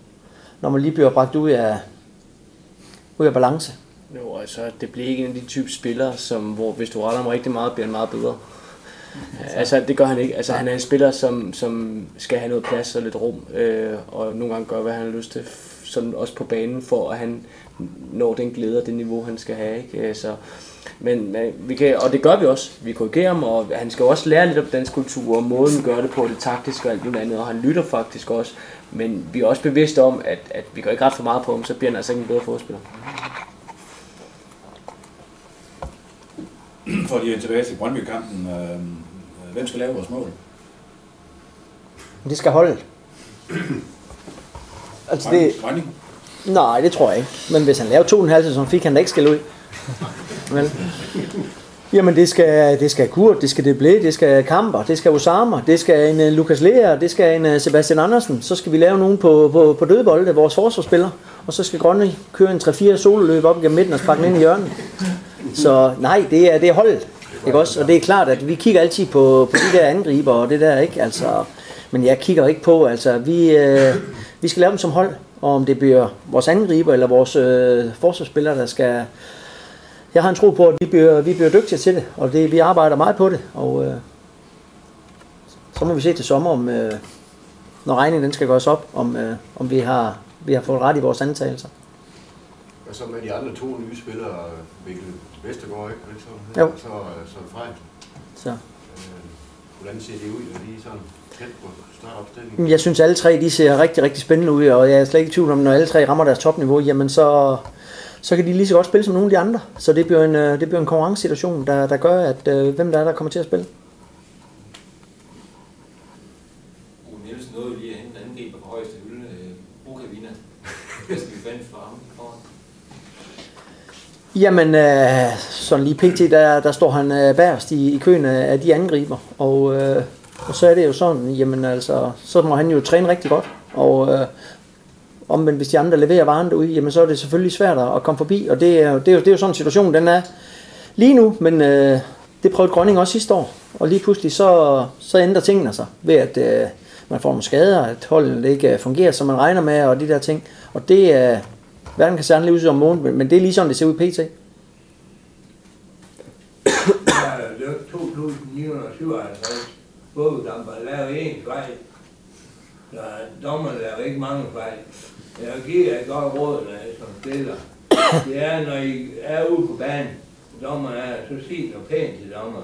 Speaker 3: når man lige bliver bragt ud af, ud af balance.
Speaker 4: Jo, altså, det bliver ikke en af de type spillere, som, hvor hvis du retter ham rigtig meget, bliver han meget bedre. Altså, det gør han ikke. Altså, han er en spiller, som, som skal have noget plads og lidt rum, øh, og nogle gange gør, hvad han har lyst til, sådan også på banen, for at han når den glæde og det niveau, han skal have. Ikke? Øh, så, men men vi kan, og det gør vi også. Vi korrigerer ham, og han skal jo også lære lidt om dansk kultur, og måden vi gør det på, det taktiske og alt muligt andet, og han lytter faktisk også. Men vi er også bevidste om, at, at vi går ikke ret for meget på ham, så bliver han altså ikke en bedre fodspiller.
Speaker 7: For lige tilbage til Brøndby-kampen. Øh, øh, hvem skal lave vores mål?
Speaker 3: Det skal holde. Altså det,
Speaker 7: Grønning?
Speaker 3: nej, det tror jeg ikke. Men hvis han laver to og en halv sæson, fik han da ikke skal ud. Men, jamen det skal, det skal Kurt, det skal Deblé, det skal Kamper, det skal Osama, det skal en uh, Lukas Lea, det skal en uh, Sebastian Andersen. Så skal vi lave nogen på, på, på dødbolde, vores forsvarsspiller. Og så skal Grønne køre en 3-4 sololøb op gennem midten og sparke den ind i hjørnet. Så nej, det er, det er holdet. Ikke også? Og det er klart, at vi kigger altid på, på de der angriber og det der, ikke? Altså, men jeg kigger ikke på, altså vi, øh, vi skal lave dem som hold, og om det bliver vores angriber eller vores øh, forsvarsspillere, der skal... Jeg har en tro på, at vi bliver, vi bliver dygtige til det, og det, vi arbejder meget på det, og øh, så må vi se til sommer, om, øh, når regningen den skal gøres op, om, øh, om vi, har, vi har fået ret i vores antagelser.
Speaker 13: Og så med de andre to nye spillere, Mikkel Vestergaard, ikke? Så,
Speaker 3: Jo.
Speaker 13: Og så, så Frejl.
Speaker 3: Så.
Speaker 13: Øh, hvordan ser de ud? Er de sådan tæt på startopstillingen?
Speaker 3: Jamen, Jeg synes alle tre de ser rigtig, rigtig spændende ud, og jeg er slet ikke i tvivl om, når alle tre rammer deres topniveau, jamen så, så kan de lige så godt spille som nogle af de andre. Så det bliver en, øh, det bliver en konkurrencesituation, der, der gør, at øh, hvem der er, der kommer til at spille.
Speaker 6: Nielsen nåede lige at hente en angriber på højeste hylde, øh, Bukavina. (laughs) Hvad skal vi vente for ham?
Speaker 3: Jamen, øh, sådan lige pt, der, der står han øh, bagerst i, i køen af, af de angriber, og, øh, og så er det jo sådan, jamen altså, så må han jo træne rigtig godt, og øh, omvendt, hvis de andre leverer varen derude, jamen så er det selvfølgelig svært at komme forbi, og det er, det er, jo, det er jo sådan en situation, den er lige nu, men øh, det prøvede Grønning også sidste år, og lige pludselig så, så ændrer tingene sig, ved at øh, man får nogle skader, at holdet ikke øh, fungerer, som man regner med, og de der ting, og det er, øh, verden kan se anderledes ud om måneden, men- men det er lige sådan, det ser ud pt.
Speaker 5: 2957. Bådkamper lavede en fejl. Så dommer laver ikke mange fejl. Jeg giver et godt råd, når jeg som spiller. Det er, når I er ude på banen, dommer er, så sig noget pænt til dommer.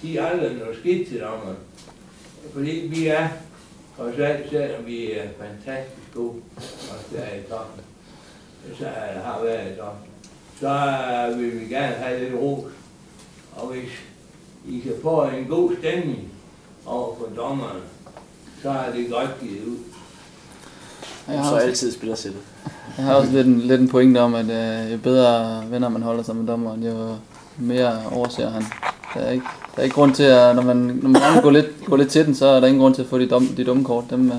Speaker 5: Sig aldrig noget skidt til dommer. Fordi vi er, og så selvom vi er fantastisk gode, og der er i toppen, så har været i toppen, så vil vi gerne have lidt ro. Og hvis I kan få en god stemning over for dommerne, så er det godt givet ud.
Speaker 2: Jeg har
Speaker 4: Så
Speaker 2: også-
Speaker 4: altid spiller selv.
Speaker 2: Jeg har også lidt en, lidt en pointe om, at øh, jo bedre venner man holder sig med dommeren, jo mere overser han. Der er ikke, der er ikke grund til, at når man, når man gerne vil gå lidt, gå lidt til den, så er der ingen grund til at få de dumme, de dumme kort. Dem, øh,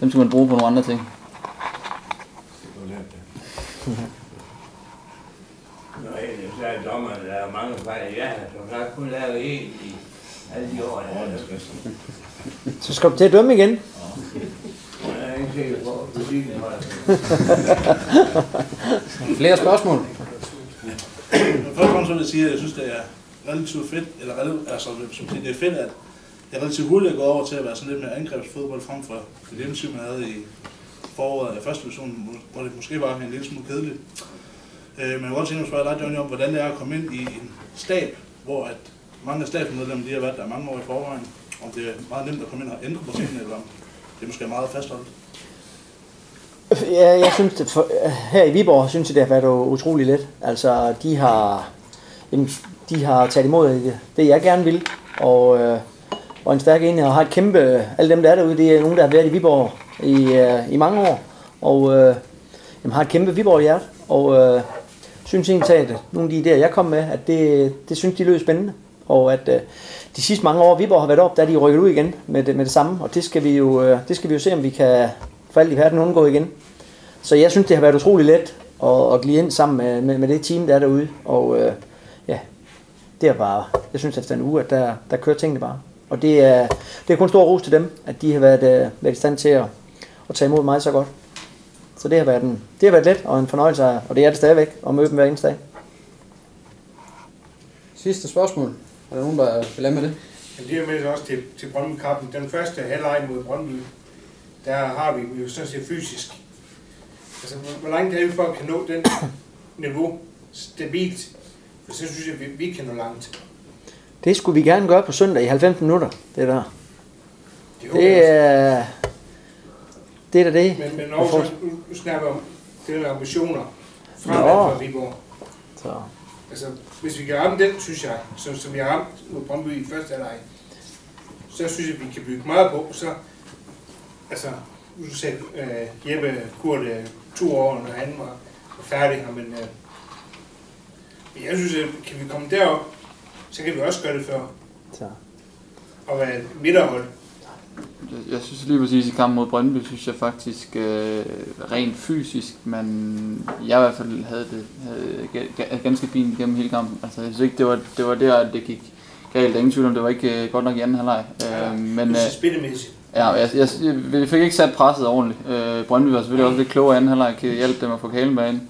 Speaker 2: dem skal man bruge på nogle andre ting.
Speaker 5: Nå, ellers så er dommerne, der er mange fejl. Jeg har som sagt kun lavet en i alle de år, jeg har lavet.
Speaker 3: Så skal du til at dømme igen.
Speaker 5: Jeg er ikke sikker på, at butikken holder. (laughs)
Speaker 1: Flere spørgsmål?
Speaker 14: først og fremmest så vil jeg sige, at jeg synes, det er relativt fedt, eller relativt, altså, som det er fedt, at det er relativt hurtigt at gå over til at være sådan lidt mere angrebsfodbold frem for det eventyr, man havde i foråret af første division, hvor det måske var en lille smule kedeligt. Øh, men jeg vil godt tænke mig at spørge dig, Johnny, om hvordan det er at komme ind i en stab, hvor at mange af stabsmedlemmerne de har været der mange år i forvejen. Om det er meget nemt at komme ind og ændre på tingene, eller om det er måske meget fastholdt. (laughs)
Speaker 3: Ja, jeg synes, det for, øh, her i Viborg synes jeg, det har været utrolig let. Altså, de har, en, de har taget imod det, det, jeg gerne vil. Og, øh, og en stærk enhed og har et kæmpe, alle dem der er derude, det er nogen, der har været i Viborg i, øh, i mange år. Og øh, jamen, har et kæmpe Viborg hjerte. Og øh, synes egentlig, at nogle af de idéer, jeg kom med, at det, det synes de lød spændende. Og at øh, de sidste mange år, Viborg har været op, der er de rykket ud igen med det, med det samme. Og det skal vi jo, øh, det skal vi jo se, om vi kan for alt i verden undgå igen. Så jeg synes, det har været utrolig let at, at glide ind sammen med, med, med det team, der er derude. Og øh, ja, det er bare, jeg synes efter en uge, at der, der kører tingene bare. Og det er, det er kun stor ros til dem, at de har været, øh, været i stand til at, at tage imod mig så godt. Så det har været, en, det har været let og en fornøjelse, og det er det stadigvæk at møde dem hver eneste dag.
Speaker 1: Sidste spørgsmål. Er der nogen, der vil med det?
Speaker 8: Men det er med også til, til Brøndby-kampen. Den første halvleg mod Brøndby, der har vi jo sådan set fysisk. Altså, hvor- langt er vi for at kan nå den niveau stabilt? For så synes jeg, vi, vi kan nå langt.
Speaker 3: Det skulle vi gerne gøre på søndag i 90 minutter, det der.
Speaker 8: Det jeg
Speaker 3: er, det er da det.
Speaker 8: Men, men
Speaker 3: jeg
Speaker 8: også,
Speaker 3: får-
Speaker 8: nu, snakker om det der ambitioner fra Viborg.
Speaker 3: Så.
Speaker 8: Altså, hvis vi kan ramme den, synes jeg, som, som vi har ramt mod Brøndby i første halvleg, så synes jeg, vi kan bygge meget på. Så, altså, nu sagde øh, Jeppe Kurt øh, to år, når han var, var færdig her, men men jeg synes, at kan vi komme derop, så kan vi også gøre det før.
Speaker 3: Så.
Speaker 8: Og være midterhold.
Speaker 2: Jeg, jeg synes lige præcis i kampen mod Brøndby, synes jeg faktisk øh, rent fysisk, men jeg i hvert fald havde det havde ga- ga- ganske fint gennem hele kampen. Altså jeg synes ikke, det var, det var der, at det gik galt. Der er ingen tvivl om, det var ikke øh, godt nok i anden halvleg. Øh, men,
Speaker 8: Men,
Speaker 2: øh,
Speaker 8: spillemæssigt.
Speaker 2: Ja, jeg, jeg, jeg, fik ikke sat presset ordentligt. Øh, Brøndby var selvfølgelig også lidt klogere i anden halvleg, kan dem at få kalen banen.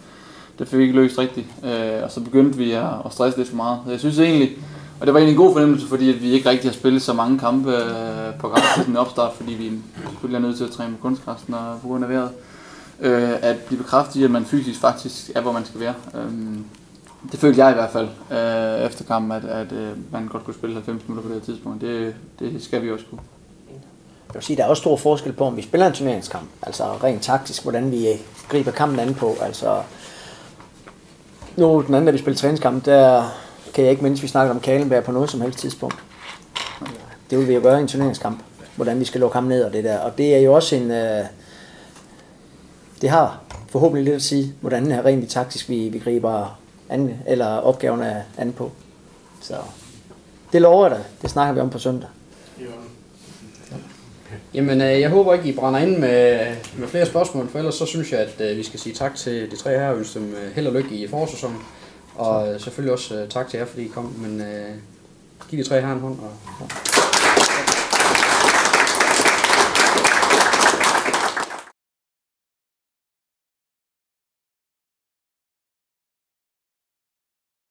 Speaker 2: Det fik vi ikke løst rigtigt, øh, og så begyndte vi at, at stresse lidt for meget. Jeg synes egentlig, og det var egentlig en god fornemmelse, fordi at vi ikke rigtig har spillet så mange kampe øh, på græs til den opstart, fordi vi selvfølgelig er nødt til at træne med kunstgræs når- på grund af vejret. Øh, at blive bekræftet i, at man fysisk faktisk er, hvor man skal være. Øh, det følte jeg i hvert fald øh, efter kampen, at, at øh, man godt kunne spille 90 minutter på det her tidspunkt. Det, det skal vi også kunne.
Speaker 3: Jeg vil sige, der er også stor forskel på, om vi spiller en turneringskamp. Altså rent taktisk, hvordan vi øh, griber kampen an på. Altså, nu den anden, da vi spiller træningskamp, der kan jeg ikke mindst, vi snakker om Kalenberg på noget som helst tidspunkt. Det vil vi jo gøre i en turneringskamp. Hvordan vi skal lukke ham ned og det der. Og det er jo også en... Øh, det har forhåbentlig lidt at sige, hvordan her rent taktisk vi, vi griber an, eller opgaverne an på. Så det lover jeg dig. Det snakker vi om på søndag.
Speaker 1: Jamen, øh, jeg håber ikke, I brænder ind med, med flere spørgsmål, for ellers så synes jeg, at øh, vi skal sige tak til de tre her og ønske dem øh, held og lykke i forårssæsonen. Og selvfølgelig også tak til jer, fordi I kom, men giv de tre her en hånd. Og,